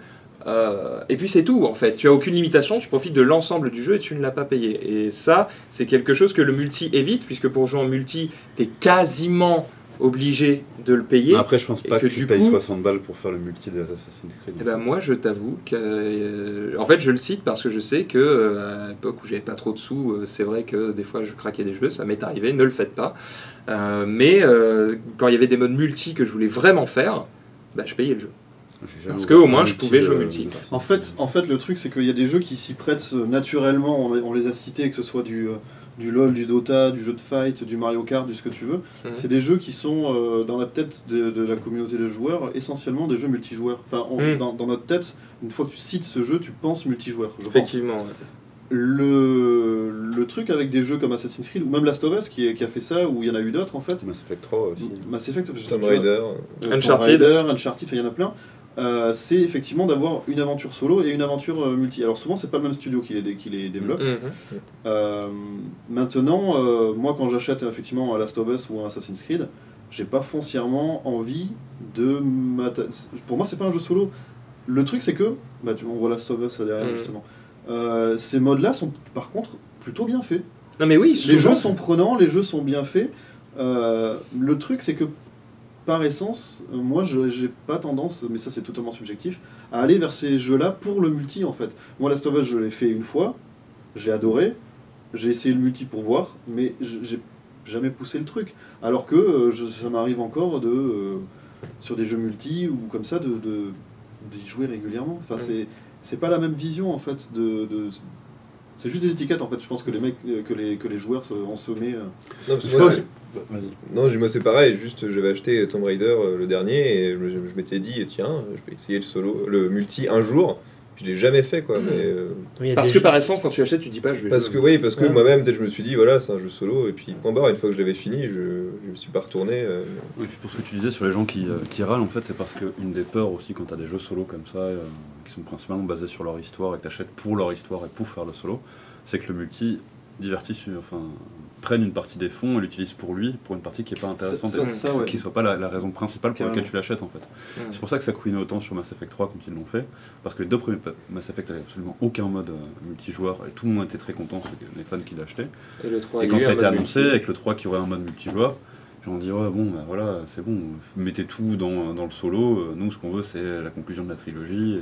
Euh, et puis c'est tout en fait. Tu as aucune limitation, tu profites de l'ensemble du jeu et tu ne l'as pas payé. Et ça, c'est quelque chose que le multi évite, puisque pour jouer en multi, tu es quasiment obligé de le payer. Après, je pense et pas que que, tu payes coup- 60 balles pour faire le multi des Assassin's Creed. Eh ben moi, je t'avoue que, euh, en fait, je le cite parce que je sais que euh, à l'époque où j'avais pas trop de sous, euh, c'est vrai que des fois je craquais des jeux, ça m'est arrivé, ne le faites pas. Mais quand il y avait des modes multi que je voulais vraiment faire, bah, je payais le jeu. Parce qu'au un moins, je multi pouvais jouer multi. de- En fait, en fait, le truc, c'est qu'il y a des jeux qui s'y prêtent euh, naturellement. On, on les a cités, que ce soit du, euh, du LoL, du Dota, du jeu de fight, du Mario Kart, du ce que tu veux. Mhm. C'est des jeux qui sont euh, dans la tête de, de la communauté de joueurs, essentiellement des jeux multijoueurs. Enfin, on- Mhm. dans, dans notre tête, une fois que tu cites ce jeu, tu penses multijoueur. Je pense. Effectivement. ouais. Le, le truc avec des jeux comme Assassin's Creed ou même Last of Us qui, a fait ça, ou il y en a eu d'autres en fait. Mass Effect 3 aussi. Mass Effect, je sais Tomb Raider. euh, Tomb Uncharted. Raider, Uncharted, il y en a plein. Euh, c'est effectivement d'avoir une aventure solo et une aventure euh, multi. Alors souvent c'est pas le même studio qui les, qui les développe. Mhm. Euh, maintenant, moi quand j'achète effectivement un Last of Us ou un Assassin's Creed, j'ai pas foncièrement envie de Pour moi c'est pas un jeu solo. Le truc c'est que, bah, tu, on voit Last of Us là derrière Mhm. justement. Ces modes là sont par contre plutôt bien faits. Non mais oui, les jeux sont prenants, les jeux sont bien faits. Le truc, c'est que par essence, euh, moi, je j'ai pas tendance, mais ça c'est totalement subjectif, à aller vers ces jeux-là pour le multi en fait. Moi, Last of Us, je l'ai fait une fois, j'ai adoré, j'ai essayé le multi pour voir, mais j'ai jamais poussé le truc. Alors que euh, je- ça m'arrive encore de euh, sur des jeux multi ou comme ça de d'y jouer régulièrement. Enfin, c'est c'est pas la même vision en fait de, de- c'est juste des étiquettes en fait. Je pense que les mecs, euh, que les, que les joueurs se, ont semé. euh. Non, parce que Je moi, pense- c'est- Vas-y. non, moi c'est pareil, juste j'avais acheté Tomb Raider euh, le dernier et je, je m'étais dit, tiens, je vais essayer le solo, le multi un jour. Je l'ai jamais fait quoi. Mhm. Mais, euh, Parce que jeux- par essence, quand tu achètes, tu dis pas je vais parce que oui, parce que Ouais. moi-même, peut-être je me suis dit, voilà, c'est un jeu solo et puis point barre. Une fois que je l'avais fini, je, je me suis pas retourné. euh, Oui, puis pour ce que tu disais sur les gens qui, euh, qui râlent, en fait, c'est parce qu'une des peurs aussi quand tu as des jeux solo comme ça, euh, qui sont principalement basés sur leur histoire et que tu achètes pour leur histoire et pour faire le solo, c'est que le multi divertisse, enfin, prenne une partie des fonds et l'utilise pour lui, pour une partie qui n'est pas intéressante Ça- et ça, qui- ouais. qui soit pas la, la raison principale pour Carrément. laquelle tu l'achètes en fait. C'est pour ça que ça couine autant sur Mass Effect 3 quand ils l'ont fait, parce que les deux premiers Mass Effect n'avaient absolument aucun mode euh, multijoueur et tout le monde était très content, les fans qui l'achetaient. Et le 3, Et il y quand ça a été annoncé, avec le 3 qui aurait un mode multijoueur, j'ai dit ouais bon bah voilà c'est bon, mettez tout dans, dans le solo, Euh, nous ce qu'on veut c'est la conclusion de la trilogie. et-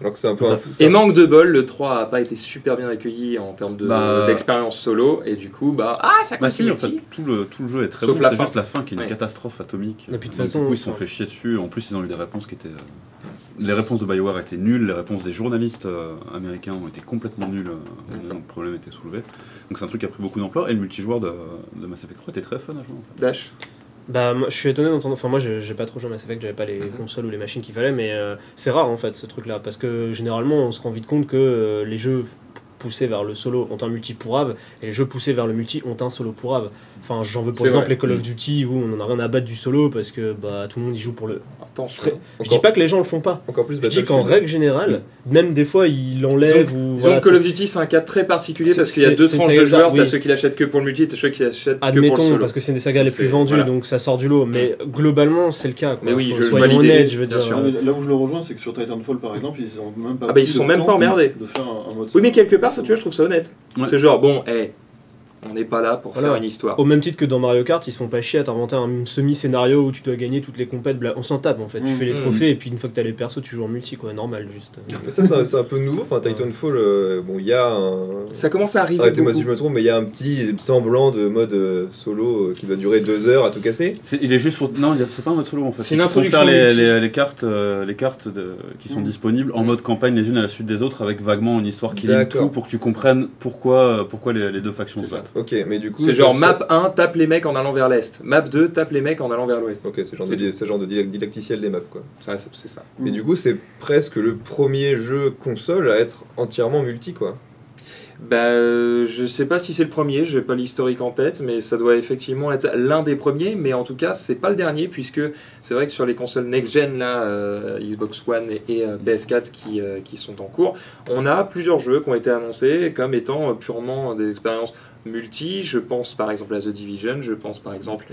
Alors que c'est un peu Ça- un- Et manque de bol, le 3 a pas été super bien accueilli en termes de- Bah- d'expérience solo, et du coup, bah, ah, ça Bah continue si en fait tout le, tout le jeu est très Sauf bon, la c'est fin. juste la fin qui est une Ouais. catastrophe atomique. Et puis, de Donc, façon, du coup ils se sont enfin- fait chier dessus, en plus ils ont eu des réponses qui étaient... euh, Les réponses de Bioware étaient nulles, les réponses des journalistes euh, américains ont été complètement nulles euh, au moment où le problème était soulevé. Donc c'est un truc qui a pris beaucoup d'ampleur et le multijoueur de, de Mass Effect 3 était très fun à jouer en fait. Dash. Bah, moi, je suis étonné d'entendre. Enfin, moi, j'ai j'ai pas trop joué à Mass Effect, j'avais pas les Mhm. consoles ou les machines qu'il fallait, mais euh, c'est rare en fait ce truc-là. Parce que généralement, on se rend vite compte que euh, les jeux poussés vers le solo ont un multi pourrave et les jeux poussés vers le multi ont un solo pourrave. Enfin, j'en veux pour exemple vrai. les Call of Duty où on en a rien à battre du solo parce que bah, tout le monde y joue pour le. Attention. Très- Je Encore- dis pas que les gens le font pas. Encore plus Je dis qu'en règle générale, même des fois, ils l'enlèvent ou. Disons voilà, que Call of Duty, c'est un cas très particulier parce qu'il y a deux tranches de joueurs. oui. T'as ceux qui l'achètent que pour le multi, t'as ceux qui l'achètent que pour le Admettons, solo. parce que c'est une des sagas les plus vendues, voilà. donc ça sort du lot. Mais globalement, c'est le cas. quoi. Mais oui, je- je soyons valide, honnêtes, je veux bien dire. là où je le rejoins, c'est que sur Titanfall par exemple, ils ont même pas. Ah bah, ils sont même pas emmerdés. De faire un, un mode. Oui, mais quelque part, ça, tu vois, je trouve ça honnête. Ouais. C'est genre, bon, hé, on n'est pas là pour Voilà. faire une histoire. Au même titre que dans Mario Kart, ils se font pas chier à t'inventer un semi-scénario où tu dois gagner toutes les compètes. On s'en tape en fait. Tu Mm, fais les mm. trophées et puis une fois que t'as les persos, tu joues en multi quoi. Normal, juste. Mais ça, c'est un, peu nouveau. Enfin, Titanfall, euh, bon, il y a un. Ça commence à arriver. Arrêtez-moi si je me trompe, mais il y a un petit semblant de mode euh, solo euh, qui va durer deux heures à tout casser. C'est- il est juste pour... Non, c'est pas un mode solo en fait. C'est une pour introduction faire les, les, les cartes, euh, les cartes de- qui sont Mm. disponibles en mode campagne les unes à la suite des autres avec vaguement une histoire qui lie D'accord. tout pour que tu comprennes pourquoi, pourquoi les, les deux factions se battent. Ok, mais du coup. C'est genre map 1, tape les mecs en allant vers l'est. Map 2, tape les mecs en allant vers l'ouest. Ok, c'est genre, de, genre de didac- didacticiel des maps quoi. C'est ça. Mais du coup, c'est presque le premier jeu console à être entièrement multi quoi. Bah, euh, je sais pas si c'est le premier, j'ai pas l'historique en tête, mais ça doit effectivement être l'un des premiers, mais en tout cas, c'est pas le dernier, puisque c'est vrai que sur les consoles next-gen, là, euh, Xbox One et, et, euh, PS4 qui, euh, qui sont en cours, on a plusieurs jeux qui ont été annoncés comme étant purement des expériences multi. Je pense par exemple à The Division, je pense par exemple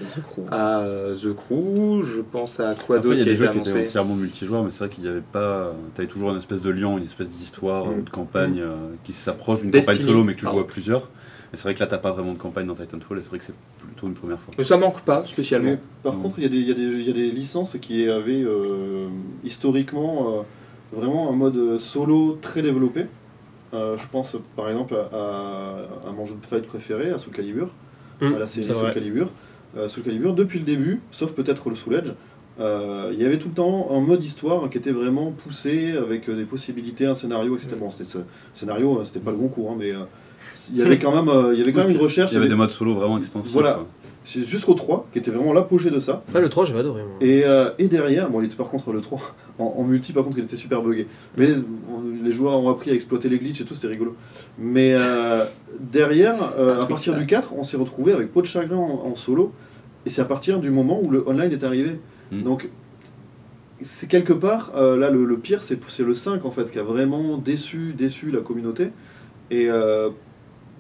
à euh, The Crew, je pense à quoi d'autre il y a qui a des été jeux qui étaient entièrement multijoueurs, mais c'est vrai qu'il n'y avait pas. Tu avais toujours une espèce de lien, une espèce d'histoire, Mm. de campagne euh, qui s'approche d'une campagne solo, mais que tu pardon. joues à plusieurs. Mais c'est vrai que là, t'as pas vraiment de campagne dans Titanfall, et c'est vrai que c'est plutôt une première fois. Mais ça manque pas spécialement. Mais par Mm. contre, il y, a des- y, y a licences qui avaient euh, historiquement euh, vraiment un mode solo très développé. Euh, je pense par exemple à, à- à mon jeu de fight préféré, à Soul Calibur, Hum, à la série Soul. Calibur. Euh, Soul Calibur, depuis le début, sauf peut-être le Soul Edge, euh, il y avait tout le temps un mode histoire qui était vraiment poussé avec euh, des possibilités, un scénario, etc. Bon, c'était ce scénario, euh, c'était pas le Goncourt, hein, mais euh, il y avait quand même, euh, il y avait quand même *laughs* une recherche. Il y avait il y des modes solo vraiment extensifs. Voilà. C'est jusqu'au 3, qui était vraiment l'apogée de ça. Ouais, le 3, j'avais adoré. moi. Et, euh, et derrière, bon, il était par contre le 3, *laughs* en, en multi par contre, il était super buggé. Mais on- les joueurs ont appris à exploiter les glitches et tout, c'était rigolo. Mais euh, derrière, euh, à partir du 4, on s'est retrouvé avec Peau de chagrin en, en solo. Et c'est à partir du moment où le online est arrivé. Mm. Donc, c'est quelque part, euh, là, le, le pire, c'est c'est le 5 en fait, qui a vraiment déçu, déçu la communauté. Et euh,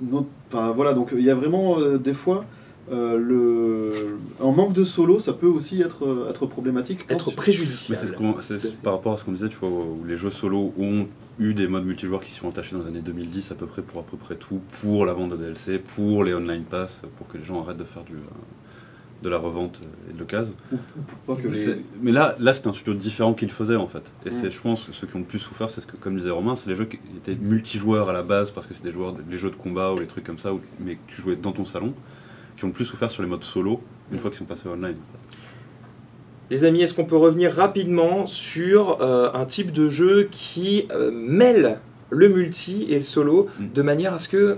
non- enfin, voilà, donc il y a vraiment euh, des fois. Euh, le... Un manque de solo, ça peut aussi être, être problématique. Être Mais préjudiciable. c'est ce qu'on- c'est par rapport à ce qu'on disait, tu vois, où les jeux solo ont eu des modes multijoueurs qui sont attachés dans les années 2010 à peu près pour à peu près tout, pour la vente de DLC, pour les online pass, pour que les gens arrêtent de faire du, euh, de la revente et de l'occasion. Les- C'est- Mais là, là c'était un studio différent qu'il faisait en fait. Et c'est, je pense, ceux qui ont le plus souffert, c'est ce que, comme disait Romain, c'est les jeux qui étaient multijoueurs à la base parce que c'est des joueurs, les jeux de combat ou les trucs comme ça, où- mais que tu jouais dans ton salon, qui ont le plus souffert sur les modes solo une Mm. fois qu'ils sont passés online. Les amis, est-ce qu'on peut revenir rapidement sur euh, un type de jeu qui euh, mêle le multi et le solo Mm. de manière à ce que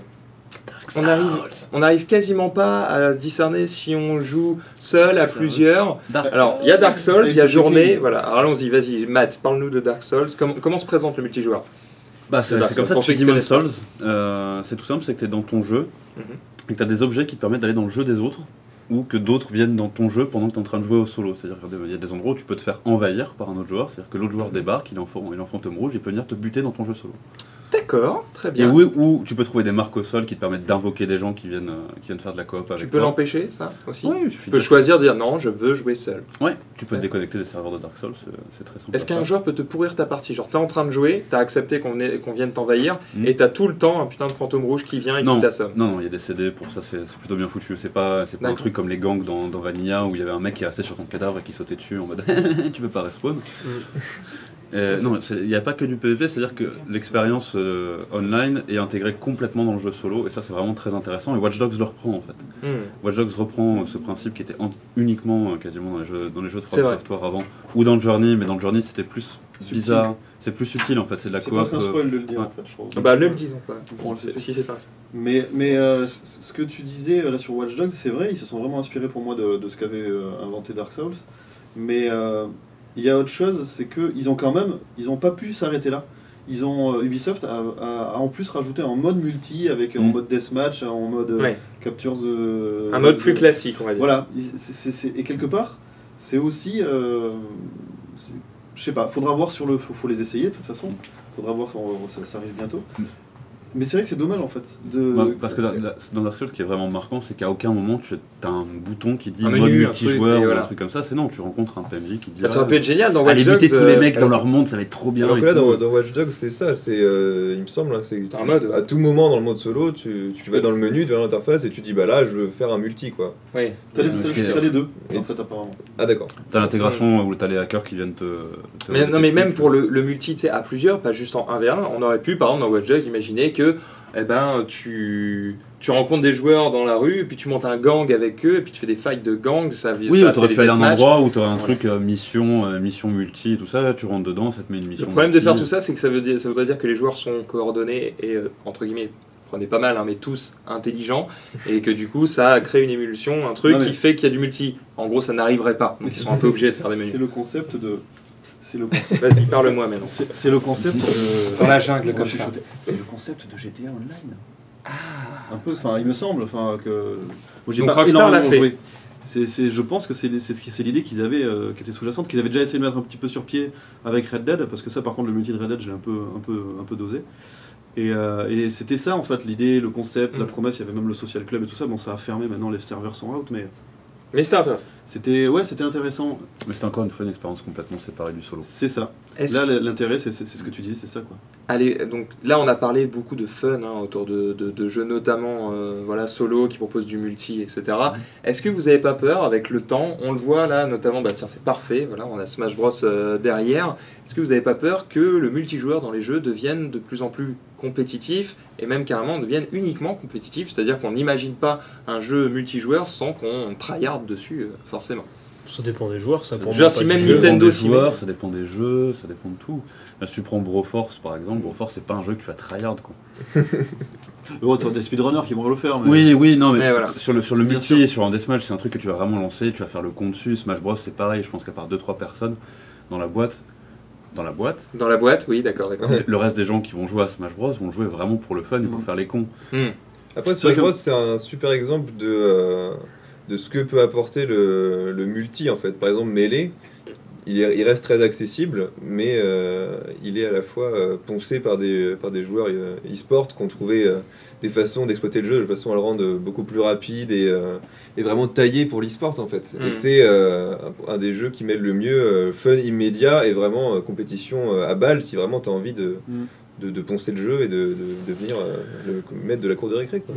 on arrive, on arrive quasiment pas à discerner si on joue seul, à plusieurs. Alors, il y a Dark Souls, il y a Journée. Voilà, Alors, allons-y, vas-y, Matt, parle-nous de Dark Souls. Comment, comment se présente le multijoueur Bah, c'est, comme ça que tu dis Souls. Euh, c'est tout simple, c'est que tu es dans ton jeu Mhm. Et que tu as des objets qui te permettent d'aller dans le jeu des autres ou que d'autres viennent dans ton jeu pendant que tu es en train de jouer au solo. C'est-à-dire qu'il y a des endroits où tu peux te faire envahir par un autre joueur, c'est-à-dire que l'autre joueur débarque, il est en, rouge, il peut venir te buter dans ton jeu solo. D'accord, très Et bien. où, où tu peux trouver des marques au sol qui te permettent d'invoquer des gens qui viennent, euh, qui viennent faire de la coop avec Tu peux toi. l'empêcher, ça aussi Ouais, Tu peux de- choisir de dire non, je veux jouer seul. Ouais, tu peux Ouais. te déconnecter des serveurs de Dark Souls, c'est, c'est très simple. Est-ce qu'un joueur peut te pourrir ta partie? Genre, t'es en train de jouer, t'as accepté qu'on vienne t'envahir, Mhm. et t'as tout le temps un putain de fantôme rouge qui vient et Non. qui t'assomme. Non, non, il y a des CD pour ça, c'est, c'est plutôt bien foutu. C'est pas, c'est pas un truc comme les gangs dans, dans Vanilla où il y avait un mec qui restait sur ton cadavre et qui sautait dessus en mode *laughs* tu peux pas respawn. Euh, non, c'est- il n'y a pas que du PvP, c'est-à-dire que l'expérience euh, online est intégrée complètement dans le jeu solo et ça c'est vraiment très intéressant et Watch Dogs le reprend en fait. Hmm. Watch Dogs reprend euh, ce principe qui était en- uniquement euh, quasiment dans les jeux, dans les jeux de C'est From. Software avant ou dans le Journey, mais dans le Journey c'était plus Subtil. bizarre, c'est plus subtil en fait, c'est de la C'est coop. presque un euh, spoil de le dire ouais. en fait, je trouve. Bah, ne le disons pas. Bon, c'est- Si c'est un. Mais, mais euh, ce que tu disais là sur Watch Dogs, c'est vrai, ils se sont vraiment inspirés pour moi de, de ce qu'avait euh, inventé Dark Souls. Mais euh, il y a autre chose, c'est qu'ils ont quand même, ils n'ont pas pu s'arrêter là. Ils ont, euh, Ubisoft a, a- a en plus rajouté un mode multi avec en Mm. mode deathmatch, en mode euh, Ouais. capture the. Un mode the- plus classique, on va dire. Voilà, et quelque part, c'est aussi. euh, je sais pas, faudra voir sur le. Faut, faut les essayer de toute façon. Faudra voir, ça, ça arrive bientôt. Mais c'est vrai que c'est dommage en fait. De... Bah, parce que dans, dans Dark Souls, ce qui est vraiment marquant, c'est qu'à aucun moment tu as un bouton qui dit Un mode menu, un multijoueur truc, et ou voilà. un truc comme ça. C'est non, tu rencontres un PMJ qui dit Bah, ça aurait ah, pu être génial dans Watch allez Dogs. buter tous les euh, mecs dans leur monde, ça va être trop bien. Alors que là, dans, dans Watch Dogs, c'est ça, c'est, euh, il me semble, hein, c'est un mode, à tout moment dans le mode solo, tu, tu vas dans le menu, tu vas dans l'interface et tu dis bah là, je veux faire un multi quoi. Oui. T'as les, t'as les deux, Et- en fait, apparemment. Ah d'accord. T'as l'intégration où t'as les hackers qui viennent te. te- Mais, non, mais même pour le, le multi, tu sais, à plusieurs, pas juste en 1v1, on aurait pu, par exemple, dans Watch Dogs, imaginer que eh ben, tu, tu rencontres des joueurs dans la rue, et puis tu montes un gang avec eux, et puis tu fais des fights de gang, ça, Oui, ça t'aurais des pu aller à un endroit où t'aurais un truc euh, mission, euh, mission multi, tout ça, tu rentres dedans, ça te met une mission. Le problème de faire tout ça, c'est que ça, veut dire, ça voudrait dire que les joueurs sont coordonnés et, euh, entre guillemets, prenez pas mal, hein, mais tous intelligents, et que du coup, ça crée une émulsion, un truc Non, mais- qui fait qu'il y a du multi. En gros, ça n'arriverait pas. Ils sont un peu obligés de faire des C'est menus. le concept de. C'est le concept. Vas-y, parle-moi maintenant. C'est le concept de. Dans la jungle, comme ça. C'est le concept de GTA Online. Un peu, enfin, il me semble, enfin que. Moi, j'ai Donc pas Rockstar l'a fait. joué. C'est- je pense que c'est, c'est, ce qui- c'est l'idée qu'ils avaient, euh, qui était sous-jacente, qu'ils avaient déjà essayé de mettre un petit peu sur pied avec Red Dead, parce que ça, par contre, le multi de Red Dead, j'ai un peu, un peu, un peu dosé. Et, euh, et c'était ça, en fait, l'idée, le concept, la Mm. promesse. Il y avait même le social club et tout ça. Bon, ça a fermé. Maintenant, les serveurs sont out, mais Mais c'était intéressant. C'était ouais, c'était intéressant. Mais c'était encore une fois une expérience complètement séparée du solo. C'est ça. Là, l'intérêt, c'est ce que tu dis, c'est ça quoi. Allez, donc là on a parlé beaucoup de fun hein, autour de, de- de jeux notamment euh, voilà, solo qui proposent du multi, etc. Est-ce que vous n'avez pas peur avec le temps On le voit là notamment, bah tiens c'est parfait, voilà, on a Smash Bros euh, derrière. Est-ce que vous n'avez pas peur que le multijoueur dans les jeux devienne de plus en plus compétitif et même carrément devienne uniquement compétitif? C'est-à-dire qu'on n'imagine pas un jeu multijoueur sans qu'on tryhard dessus euh, forcément. Ça dépend des joueurs, ça Ça pour si même. Nintendo dépend des joueurs, ça dépend des jeux, ça dépend de tout. Là, si tu prends Broforce par exemple, Broforce c'est pas un jeu que tu vas tryhard quoi. *laughs* Oh, t'as des speedrunners qui vont le faire. Mais... Oui, oui, non, mais, Mais voilà. sur le, sur le multi sur un deathmatch, c'est un truc que tu vas vraiment lancer, tu vas faire le compte dessus. Smash Bros, c'est pareil, je pense qu'à part 2-3 personnes dans la boîte, dans la boîte, Dans la boîte, oui, d'accord, d'accord. *laughs* le reste des gens qui vont jouer à Smash Bros vont jouer vraiment pour le fun et pour Mhm. faire les cons. Hmm. Après, Smash Bros, c'est un super exemple de, euh, de ce que peut apporter le, le multi, en fait. Par exemple, Melee, il, est- il reste très accessible, mais euh, il est à la fois euh, poncé par des, par des joueurs euh, e-sport qui ont trouvé euh, des façons d'exploiter le jeu de façon à le rendre beaucoup plus rapide et, et vraiment taillé pour l'e-sport, en fait. Et c'est euh, un, un des jeux qui mêle le mieux fun immédiat et vraiment compétition à balle si vraiment tu as envie de... Mm. De, de poncer le jeu et de, de, devenir le maître de la cour de récré. Quoi.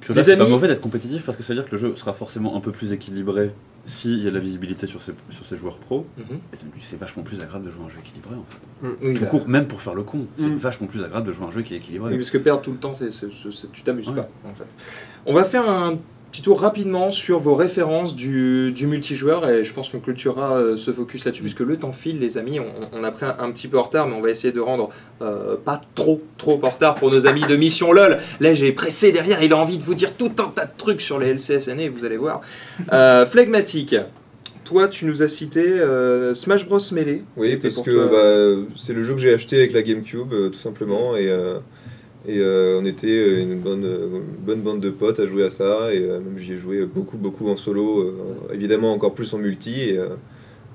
Puis là, c'est pas mauvais d'être compétitif parce que ça veut dire que le jeu sera forcément un peu plus équilibré s'il y a de la visibilité sur ces, sur ces joueurs pros. Mhm. Et donc, c'est vachement plus agréable de jouer à un jeu équilibré en fait. Oui, Tout bah, court, même pour faire le con, c'est Mm. vachement plus agréable de jouer à un jeu qui est équilibré. Oui, parce que perdre tout le temps, c'est- tu t'amuses Ouais. pas, en fait. On va faire un petit tour rapidement sur vos références du, du multijoueur et je pense qu'on clôturera euh, ce focus là-dessus puisque le temps file, les amis. On, on a pris un, un petit peu en retard, mais on va essayer de rendre euh, pas trop, trop en retard pour nos amis de Mission LOL. Là, j'ai pressé derrière, il a envie de vous dire tout un tas de trucs sur les LCSN et vous allez voir. Euh. *laughs* Toi, tu nous as cité euh, Smash Bros Melee. Oui, parce que toi- bah, c'est le jeu que j'ai acheté avec la GameCube, euh, tout simplement, et, euh, et euh, on était euh, une bonne, bonne bande de potes à jouer à ça, et euh, même j'y ai joué beaucoup, beaucoup en solo, euh, évidemment encore plus en multi, et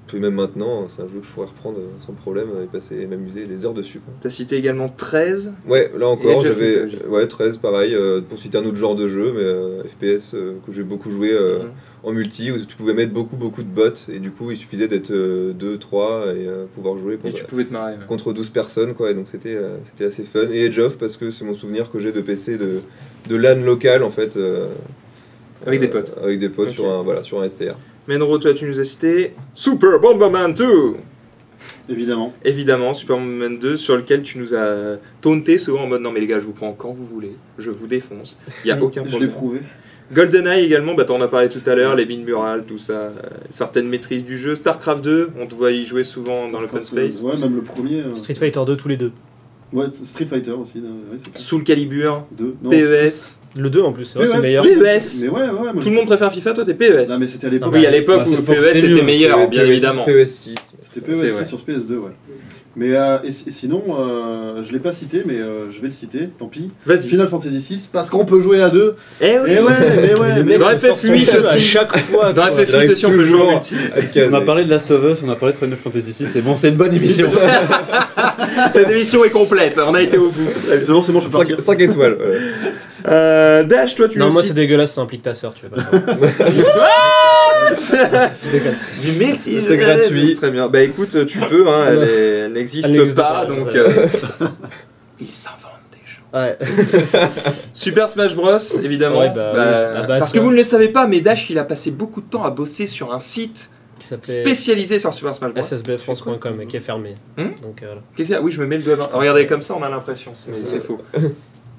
puis même maintenant, c'est un jeu que je pourrais reprendre sans problème et passer et m'amuser des heures dessus. Tu as cité également 13. Ouais, là encore, j'avais ouais, 13, pareil, pour citer un autre genre de jeu, mais FPS que j'ai beaucoup joué Mhm. En multi, où tu pouvais mettre beaucoup, beaucoup de bots, et du coup, il suffisait d'être 2, 3 et euh, pouvoir jouer Et contre, tu pouvais te marrer. ouais. contre 12 personnes, quoi, et donc c'était euh, c'était assez fun. Et Edge of, parce que c'est mon souvenir que j'ai de PC de, de LAN local, en fait. euh, Avec des euh, potes. Avec des potes sur, un, voilà, sur un STR. Menro, toi, tu nous as cité Super Bomberman 2 Évidemment. Évidemment, Super Bomberman 2, sur lequel tu nous as taunté souvent en mode non, mais les gars, je vous prends quand vous voulez, je vous défonce, il n'y a *laughs* aucun Je l'ai problème. prouvé. GoldenEye également, bah, t'en as parlé tout à l'heure, les mines murales, tout ça, euh, certaines maîtrises du jeu. StarCraft 2, on te voit y jouer souvent dans l'open space. Ouais, même le premier. euh, Street Fighter 2 tous les deux. Ouais, Street Fighter aussi. euh, ouais. Soul Calibur, Deux. Non, PES. Le 2 en plus, c'est vrai, c'est PES, meilleur. PES. Mais ouais, ouais, moi, Tout le monde préfère FIFA, toi t'es PES. Non, mais c'était à l'époque. Oui, à l'époque où l'époque où PES c'était était meilleur, bien PES, évidemment. PES6. C'était C'est PES vrai. sur PS2, ouais. Mais euh, et, et sinon, euh, je l'ai pas cité, mais euh, je vais le citer, tant pis. Vas-y. Final Fantasy VI, parce qu'on peut jouer à deux. Eh oui Et ouais, *laughs* mais ouais, mais Dans il sort son FF8 jeu à aussi. chaque fois. Dans quoi. FF8 arrive aussi, on peut jouer en multi. On a parlé de Last of Us, on a parlé de Final Fantasy VI, c'est bon, c'est une bonne *laughs* émission. *laughs* Cette émission est complète, on a été au bout. c'est bon, c'est bon, je peux partir. 5, étoiles. Euh, Dash, toi tu Non, moi c'est dégueulasse, ça implique ta soeur, tu fais pas du multi. C'était gratuit. Très bien. Bah écoute, tu peux, hein, elle, est- elle n'existe pas, pas, donc. euh, *laughs* Ils s'inventent déjà. Ouais. *laughs* Super Smash Bros, évidemment. Ouais, bah, oui, la base, parce que vous ne le savez pas, mais Dash, il a passé beaucoup de temps à bosser sur un site Qui s'appelait spécialisé sur Super Smash Bros. ssbfrance.com et qui est fermé. Hmm Donc euh, voilà. Qu'est-ce qu'il y a? Oui, je me mets le doigt dans. Regardez, comme ça, on a l'impression, mais c'est faux.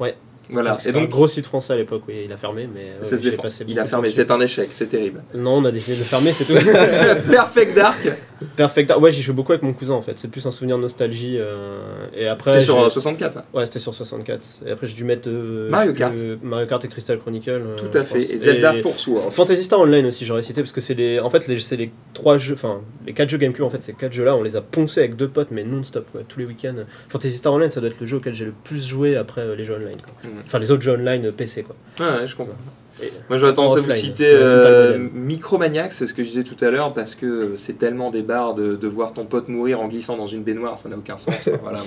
Ouais. Voilà. Donc, Et c'était un donc, gros site français à l'époque, oui, il a fermé, mais passé il a fermé. C'est un échec, c'est terrible. Non, on a décidé de fermer, c'est tout. *laughs* Perfect Dark, Perfect Dark. Ouais, j'y joue beaucoup avec mon cousin en fait. C'est plus un souvenir de nostalgie. euh, Et après, c'était sur j'ai- euh, 64, ça. Ouais, c'était sur 64. Et après, j'ai dû mettre euh, Mario Kart. Mario Kart et Crystal Chronicle. euh, Tout à fait. Et Zelda Et- Force World. Fantasy Star Online aussi, j'aurais cité parce que c'est les, en fait, les, c'est les trois jeux, enfin, les quatre jeux GameCube en fait, ces quatre jeux-là, on les a poncés avec deux potes, mais non-stop, tous les week-ends. Fantasy Star Online, ça doit être le jeu auquel j'ai le plus joué après euh, les jeux online. quoi. Enfin, les autres jeux online PC, quoi. Ouais, ouais, je comprends. Et- Moi j'aurais tendance à vous citer euh, modèle. Micromaniacs, c'est ce que je disais tout à l'heure, parce que c'est tellement des barres de, de voir ton pote mourir en glissant dans une baignoire, ça n'a aucun sens. *laughs* voilà,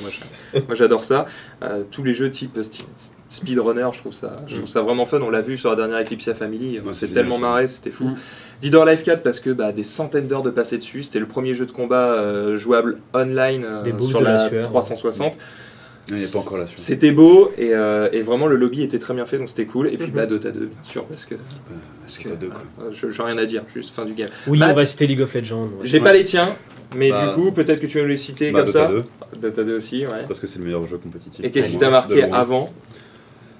moi, j'adore ça. Euh, tous les jeux type speedrunner, je trouve ça, je trouve ça vraiment fun. On l'a vu sur la dernière Eclipse Family, on Ouais, s'est c'est tellement ça. marré, c'était fou. Mm. Dead or Alive 4 parce que bah, des centaines d'heures de passé dessus, c'était le premier jeu de combat euh, jouable online euh, sur de la, la sueur. 360. Il C'était beau et, euh, et vraiment le lobby était très bien fait donc c'était cool. Et puis Mhm. bah, Dota 2 bien sûr parce que, parce que Dota 2, quoi. euh, j'ai rien à dire, juste fin du game. Oui, Matt, on va citer League of Legends. ouais. J'ai Ouais. pas les tiens, mais Bah, du coup peut-être que tu vas nous les citer Bah, comme Dota ça. 2, Dota 2 aussi, ouais. parce que c'est le meilleur jeu compétitif. Et qu'est-ce qui t'a marqué avant?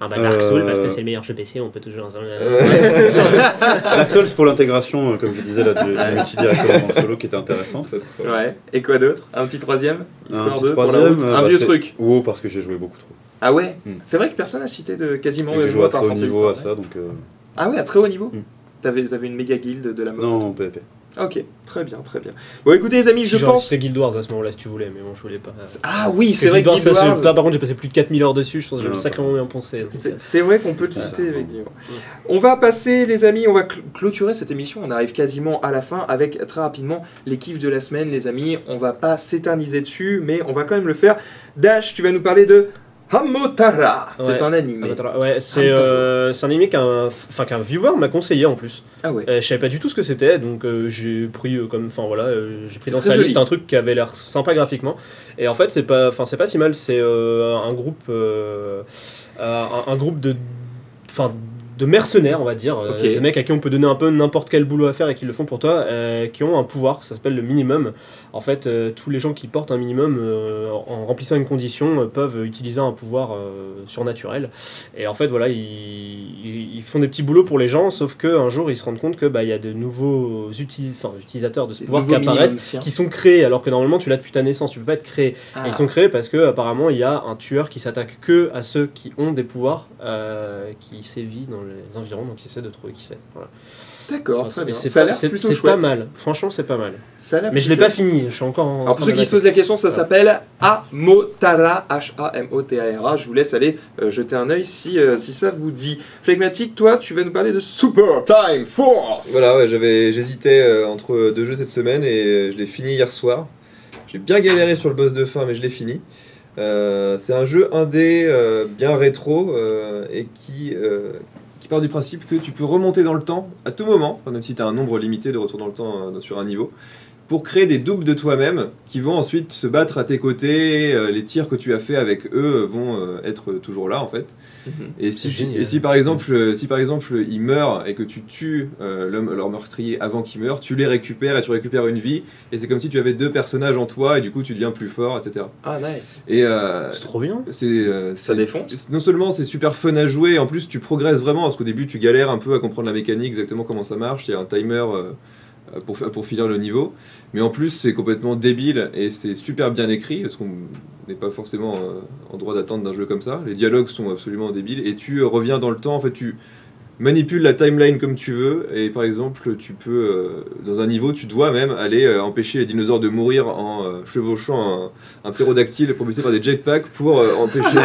Ah bah Dark Souls, Euh, parce que c'est le meilleur jeu PC, on peut toujours. *laughs* Dark Souls pour l'intégration, euh, comme je disais, là, du, du multi directement dans le solo qui était intéressant. Ouais. Et quoi d'autre? Un petit troisième? Histoire Un de pour la route? euh, Un bah, vieux truc. WoW parce que j'ai joué beaucoup trop. Ah ouais? Mm. C'est vrai que personne n'a cité de quasiment j'ai joué à très haut niveau à ça, donc euh, Ah ouais, à très haut niveau? Mm. T'avais avais une méga guilde de la mode non, en PvP. Ok, très bien, très bien. Bon écoutez les amis, je pense... C'était Guild Wars à ce moment-là, si tu voulais, mais bon, je voulais pas. Ah oui, c'est vrai Guild que Wars, ça, Guild Wars- là, par contre, j'ai passé plus de 4000 heures dessus, je pense que Non, sacrément bien pensé. C'est vrai qu'on peut le Ouais, citer, ça. effectivement. On va passer, les amis, on va cl- clôturer cette émission. On arrive quasiment à la fin avec très rapidement les kiffs de la semaine, les amis. On va pas s'éterniser dessus, mais on va quand même le faire. Dash, tu vas nous parler de Hamotara. C'est un attends, ouais, c'est euh, c'est un anime qu'un enfin, qu'un viewer m'a conseillé en plus. Ah ouais. Euh, je savais pas du tout ce que c'était, donc euh, j'ai pris euh, comme, enfin voilà, euh, j'ai pris dans sa joli. liste un truc qui avait l'air sympa graphiquement. Et en fait, c'est pas, enfin c'est pas si mal. C'est euh, un groupe, euh, euh, un, un groupe de, enfin de mercenaires, on va dire, euh, Ok. de mecs à qui on peut donner un peu n'importe quel boulot à faire et qui le font pour toi, euh, qui ont un pouvoir, ça s'appelle le minimum. En fait, euh, tous les gens qui portent un minimum euh, en remplissant une condition euh, peuvent utiliser un pouvoir surnaturel. Et en fait, voilà, ils, font des petits boulots pour les gens, sauf qu'un jour, ils se rendent compte que bah, y a de nouveaux utilisateurs de ce pouvoir qui apparaissent, qui sont créés, alors que normalement, tu l'as depuis ta naissance, tu peux pas être créé. Ah. Et ils sont créés parce que apparemment, il y a un tueur qui s'attaque que à ceux qui ont des pouvoirs, qui sévit dans les environs, donc il essaie de trouver qui c'est. Voilà. D'accord, très bien. c'est Ça a pas- c'est- pas mal. Franchement, c'est pas mal. Ça a l'air Mais je l'ai pas fini. Je suis encore. en Alors pour ceux qui se posent la question, ça Ah. s'appelle Amotara, H-A-M-O-T-A-R-A. Je vous laisse aller euh, jeter un œil si, euh, si ça vous dit. Phlegmatique, toi, tu vas nous parler de Super Time Force. Voilà, ouais, j'avais, j'hésitais euh, entre deux jeux cette semaine et je l'ai fini hier soir. J'ai bien galéré sur le boss de fin, mais je l'ai fini. Euh, c'est un jeu indé euh, bien rétro euh, et qui, euh, qui du principe que tu peux remonter dans le temps à tout moment, même si tu as un nombre limité de retour dans le temps euh, sur un niveau, pour créer des doubles de toi-même qui vont ensuite se battre à tes côtés. Euh, les tirs que tu as fait avec eux vont euh, être toujours là en fait. Mhm. Et si, C'est tu- génial. et si par exemple, euh, si par exemple ils meurent et que tu tues euh, l'homme- leur meurtrier avant qu'ils meurent, tu les récupères et tu récupères une vie. Et c'est comme si tu avais deux personnages en toi et du coup tu deviens plus fort, etc. Ah, nice. Et euh, C'est trop bien. c'est euh, Ça défonce. non seulement c'est super fun à jouer, en plus tu progresses vraiment parce qu'au début tu galères un peu à comprendre la mécanique, exactement comment ça marche. Il y a un timer euh, euh, pour, fa- pour finir le niveau. Mais en plus c'est complètement débile et c'est super bien écrit parce qu'on n'est pas forcément euh, en droit d'attendre d'un jeu comme ça. Les dialogues sont absolument débiles et tu euh, reviens dans le temps. En fait, tu manipules la timeline comme tu veux et par exemple tu peux euh, dans un niveau tu dois même aller euh, empêcher les dinosaures de mourir en euh, chevauchant un, un ptérodactyle propulsé par des jetpacks pour euh, empêcher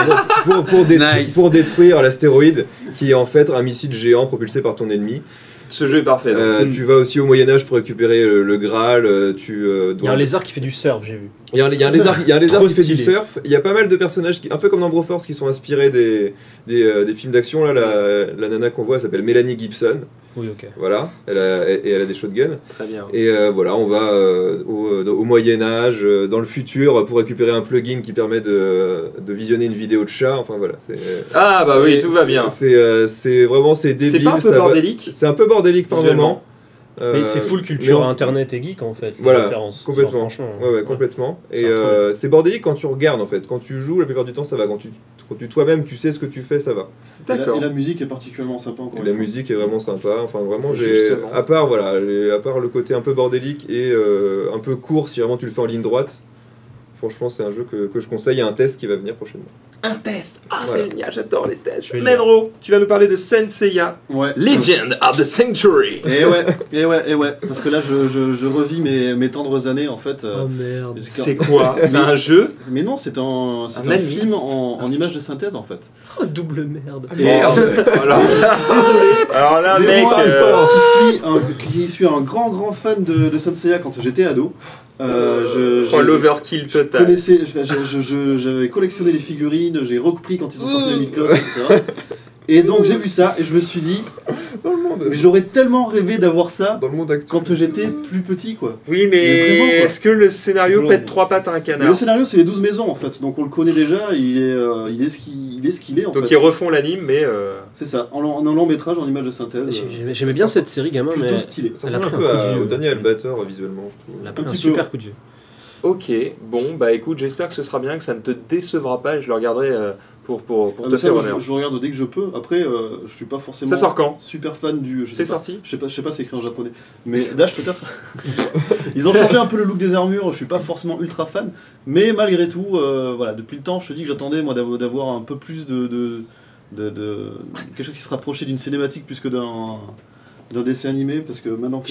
pour, pour, Nice. pour détruire l'astéroïde qui est en fait un missile géant propulsé par ton ennemi. Ce jeu est parfait. Euh, Tu vas aussi au Moyen Âge pour récupérer euh, le Graal. euh, Tu euh, Il y a un lézard qui fait du surf, j'ai vu. il y a un, il y a un lézard, il y a un lézard Trop qui fait du stylé. surf. Il y a pas mal de personnages, qui, un peu comme dans Broforce, qui sont inspirés des, des, euh, des films d'action. Là, la, la nana qu'on voit elle s'appelle Mélanie Gibson. Oui, ok. Voilà, elle a, et elle a des shotguns. Très bien. Et euh, voilà, on va euh, au, au Moyen Âge, euh, dans le futur, pour récupérer un plugin qui permet de, de visionner une vidéo de chat. Enfin voilà, c'est. Ah, bah oui, tout va bien. C'est euh, c'est vraiment c'est débile. C'est pas un peu bordélique C'est un peu bordélique par moment. Mais Euh, c'est full culture mais internet et geek en fait. Voilà, références. complètement. Franchement. Ouais, ouais, complètement. Et euh, c'est bordélique quand tu regardes en fait. Quand tu joues, la plupart du temps, ça va. Quand tu, quand tu toi-même, tu sais ce que tu fais, ça va. Et la, D'accord. et la musique est particulièrement sympa encore. Et la musique est vraiment sympa. Enfin, vraiment, j'ai. À part, voilà, à part le côté un peu bordélique et euh, un peu court, si vraiment tu le fais en ligne droite. Franchement, c'est un jeu que, que je conseille. Il y a un test qui va venir prochainement. Un test Ah, Voilà. c'est génial, j'adore les tests. Menro, tu vas nous parler de Senseiya, Ouais. Legend of the Sanctuary. Et ouais, et ouais, et ouais. Parce que là, je, je, je revis mes, mes tendres années en fait. euh, merde. C'est quoi *laughs* C'est un jeu Mais non, c'est un, c'est Un un, film en, en image de synthèse en fait. Oh, double merde. Et, Merde. Alors, *laughs* alors là, Mais mec. moi, euh, qui, suis un, qui suis un grand grand fan de, de Senseiya quand j'étais ado, euh, je, Oh, l'overkill total. connaissais, je- je- je- j'avais collectionné les figurines, j'ai repris quand ils ont sorti les Midcloth, etc. *laughs* Et donc j'ai vu ça et je me suis dit, Dans le monde, mais j'aurais tellement rêvé d'avoir ça dans le monde actuel. quand j'étais plus petit quoi. Oui, Mais mais est-ce que le scénario pète trois pattes à un Mais canard le scénario c'est les 12 maisons en fait, donc on le connaît déjà, il est, euh, il est ce qu'il il est, ce qu'il est en Donc fait. ils refont l'anime, mais. euh, C'est ça, en, en un long métrage en image de synthèse. Euh, J'aimais bien cette série, gamin, plutôt mais stylé. Ça ressemble un un peu coup de à, vieux. au Daniel Batter visuellement. elle a pris Un un, petit super peu. coup de vieux. Ok, bon, bah écoute, j'espère que ce sera bien, que ça ne te décevra pas et je le regarderai euh, pour, pour, pour Ah, te faire je, honneur. je regarde dès que je peux. Après, euh, je suis pas forcément Ça sort quand super fan du. C'est sorti Je sais pas, je sais pas, c'est écrit en japonais. Mais Dash peut-être. *laughs* Ils ont changé un peu le look des armures. Je suis pas forcément ultra fan, mais malgré tout, euh, voilà, depuis le temps, je te dis que j'attendais moi d'avoir d'avoir un peu plus de, de, de- de- quelque chose qui se rapprochait d'une cinématique plus que d'un d'un dessin animé, parce que maintenant que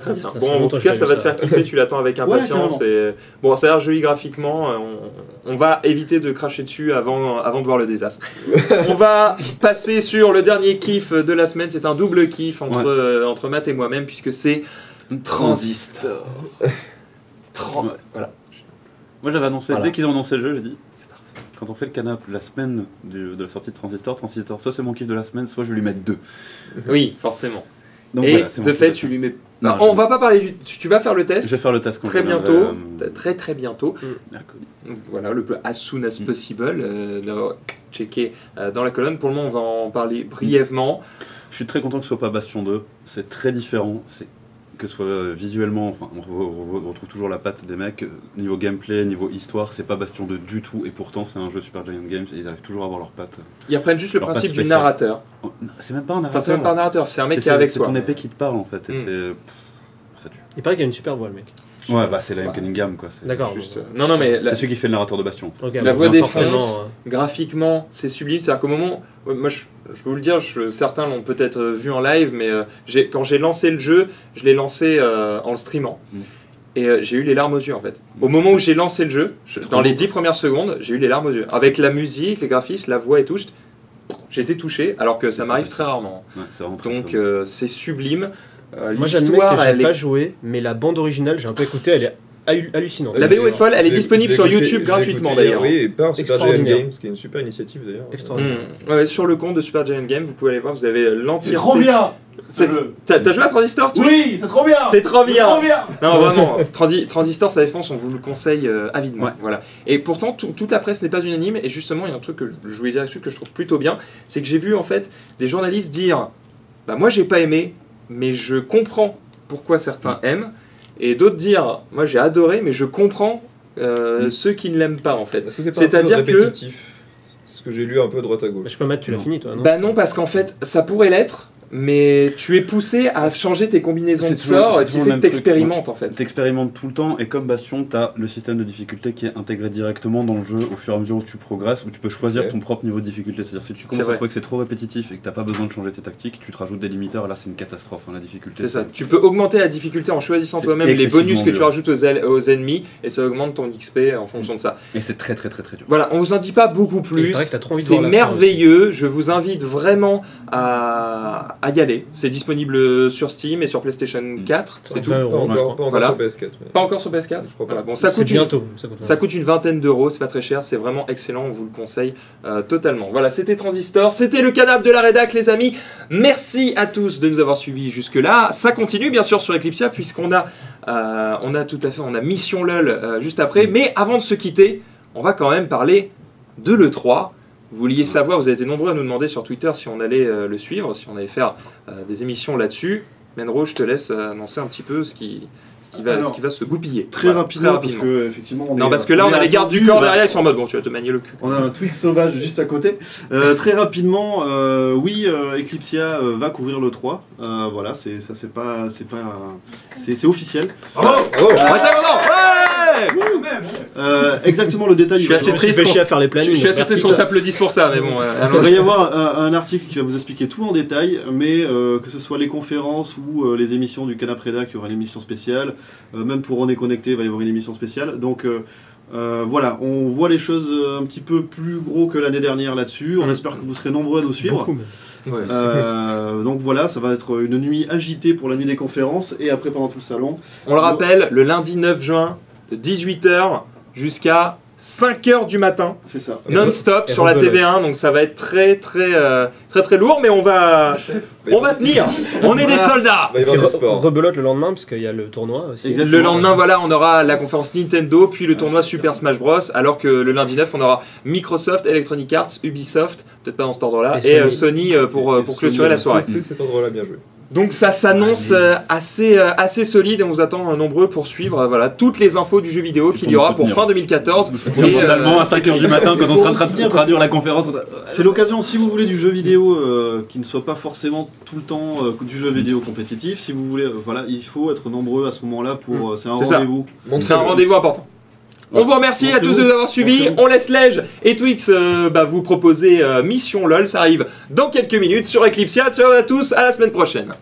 Très bien. Bon, en tout cas, ça va te faire kiffer, tu l'attends avec *laughs* impatience. et... Bon, ça a l'air joli graphiquement, euh, on, on va éviter de cracher dessus avant, avant de voir le désastre. *laughs* on va passer sur le dernier kiff de la semaine, c'est un double kiff entre, Ouais. euh, entre Matt et moi-même, puisque c'est Transistor. Tran- Ouais. Voilà. Moi j'avais annoncé, Voilà. dès qu'ils ont annoncé le jeu, j'ai dit quand on fait le canap la semaine du- de la sortie de Transistor, Transistor, soit c'est mon kiff de la semaine, soit je vais lui mettre deux. *laughs* Oui, forcement. Donc et voilà, de fait, tu lui mets. Non, on va pas parler. Tu tu vas faire le test Je vais faire le test très bientôt, euh, très très bientôt. Donc Voilà, le plus as soon as Mm. possible. Euh, de checker euh, dans la colonne. Pour le moment, on va en parler brièvement. Je suis très content que ce soit pas Bastion 2, c'est très différent, c'est que ce soit visuellement, enfin, on, re- re- on retrouve toujours la patte des mecs, niveau gameplay, niveau histoire, c'est pas Bastion 2 du tout, et pourtant c'est un jeu Super Giant Games, et ils arrivent toujours à avoir leur patte. Ils reprennent juste le principe du narrateur. Oh, C'est même pas un Enfin, c'est même pas un narrateur, c'est un mec C'est- qui est avec C'est toi. ton épée qui te parle en fait, et Mm. c'est. Ça tue. Il paraît qu'il y a une super voix, le mec. Ouais, bah c'est la Bah. Cunningham quoi. c'est- D'accord. Juste, euh, Non, non, mais la- C'est celui qui fait le narrateur de Bastion. La voix forcément, défonce. euh, graphiquement, c'est sublime. C'est-à-dire qu'au moment. Moi, je, je peux vous le dire, je- certains l'ont peut-être euh, vu en live, mais euh, quand j'ai lancé le jeu, je l'ai lancé euh, en le streamant. Mm. Et euh, j'ai eu les larmes aux yeux en fait. Au moment où j'ai lancé le jeu, je- dans les beau, 10 premières secondes, j'ai eu les larmes aux yeux. Avec la musique, les graphismes, la voix et tout, j'étais- j'ai été touché, alors que ça m'arrive très rarement. Ouais, Donc euh, c'est sublime. Euh, Moi, j'admets que elle j'ai est pas joué, mais la bande originale, j'ai un peu écouté, elle est hallu- hallucinante. La BO est folle, elle est disponible sur écouté- YouTube gratuitement d'ailleurs. Oui, et par Super Giant Extraordinaire. Games, qui est une super initiative d'ailleurs. Extraordinaire. Mm. Ouais, sur le compte de Super Giant Game, vous pouvez aller voir, vous avez l'entièreté. C'est trop bien T'as joué à Transistor Oui, c'est trop bien C'est trop bien Trop bien Non, vraiment, Transi- Transistor, ça défonce, on vous le conseille euh, avidement. Ouais. Voilà. Et pourtant, tout- toute la presse n'est pas unanime, et justement, il y a un truc que je- je voulais dire là-dessus que je trouve plutôt bien, c'est que j'ai vu en fait des journalistes dire Bah, moi j'ai pas aimé, mais je comprends pourquoi certains aiment, et d'autres dire Moi j'ai adoré, mais je comprends euh, ceux qui ne l'aiment pas en fait. Est-ce que c'est pas C'est-à-dire que- répétitif? C'est ce que j'ai lu un peu à droite à gauche. je sais pas, Matt, tu l'as fini toi, non? Bah non, parce qu'en fait, ça pourrait l'être, mais tu es poussé à changer tes combinaisons de sorts qui fait que t'expérimentes en fait. T'expérimentes tout le temps et comme Bastion, t'as le système de difficulté qui est intégré directement dans le jeu au fur et à mesure où tu progresses, où tu peux choisir ton propre niveau de difficulté. C'est-à-dire si tu commences à trouver que c'est trop répétitif et que t'as pas besoin de changer tes tactiques, tu te rajoutes des limiteurs et là c'est une catastrophe hein, la difficulté. C'est ça. Tu peux augmenter la difficulté en choisissant toi-même les bonus que tu rajoutes aux, aux ennemis et ça augmente ton XP en fonction de ça. Et c'est très très très très dur. Voilà, on vous en dit pas beaucoup plus. C'est merveilleux. Je vous invite vraiment à, à y aller. C'est disponible sur Steam et sur PlayStation 4. C'est tout. 20 Pas encore, crois. pas encore Voilà. sur PS4. mais- Pas encore sur PS4 Je crois pas. Voilà, Bon, ça coûte une, bientôt. Ça coûte Ça coûte une vingtaine d'euros, c'est pas très cher, c'est vraiment excellent, on vous le conseille euh, totalement. Voilà, c'était Transistor, c'était le canap de la rédac les amis. Merci à tous de nous avoir suivis jusque-là. Ça continue bien sûr sur Eclipsia puisqu'on a, euh, on a tout à fait, on a Mission LOL euh, juste après. Mais avant de se quitter, on va quand même parler de l'E3. Vous vouliez savoir, vous avez été nombreux à nous demander sur Twitter si on allait euh, le suivre, si on allait faire euh, des émissions là-dessus. Menro, je te laisse euh, annoncer un petit peu ce qui, ce qui, va, Alors, ce qui va se goupiller. Très Voilà, rapidement, parce que effectivement on non, est- parce que là, on, a les gardes du corps bah, derrière, ils sont en mode bon, tu vas te manier le cul. On a un tweak sauvage juste à côté. Euh, *laughs* très rapidement, euh, oui, euh, Eclipsia va couvrir le 3. Euh, voilà, c'est ça, c'est pas, c'est pas, c'est officiel. Oh t'as raison Ouais Euh, exactement le détail. Je suis assez triste qu'on- faire les Je, plannings. je suis assez triste qu'on s'applaudisse pour ça, mais bon. euh, Il va y avoir un, un article qui va vous expliquer tout en détail, mais euh, que ce soit les conférences ou euh, les émissions du Canap Redac, il y aura une émission spéciale. Euh, même pour On est connecté, il va y avoir une émission spéciale. Donc euh, euh, voilà, on voit les choses un petit peu plus gros que l'année dernière là-dessus. On Mm. espère que vous serez nombreux à nous suivre. Beaucoup, mais- Ouais. Euh, donc voilà, ça va être une nuit agitée pour la nuit des conférences et après pendant tout le salon. On le rappelle, le lundi 9 juin, de 18h jusqu'à 5h du matin, C'est ça. Non-stop sur la rebelote. TV1, donc ça va être très très euh, très très lourd, mais on va on va tenir. On est des soldats. Du re- rebelote le lendemain parce qu'il y a le tournoi aussi. Exactement. Le lendemain, voilà, on aura la conférence Nintendo, puis le tournoi Super Smash Bros. Alors que le lundi 9, on aura Microsoft, Electronic Arts, Ubisoft, peut-être pas dans cet ordre-là, Et et, euh, Sony. Euh, pour, Et pour Sony, clôturer la c'est- soirée. C'est cet endroit-là, bien joué. Donc ça s'annonce euh, assez, euh, assez solide et on vous attend euh, nombreux pour suivre euh, voilà, toutes les infos du jeu vidéo qu'il y aura pour fin 2014. Et euh, à 5h du *laughs* matin quand on faut sera en train de traduire la conférence. on- C'est l'occasion, si vous voulez, du jeu vidéo euh, qui ne soit pas forcément tout le temps euh, du jeu vidéo compétitif. Si vous voulez, euh, voilà, il faut être nombreux à ce moment-là pour. euh, c'est un C'est ça. rendez-vous. C'est un rendez-vous important. On vous remercie à tous de nous avoir suivis. On laisse Lège et Twix euh, bah, vous proposer euh, Mission LOL. Ça arrive dans quelques minutes sur Eclipsia. Ciao à tous, à la semaine prochaine.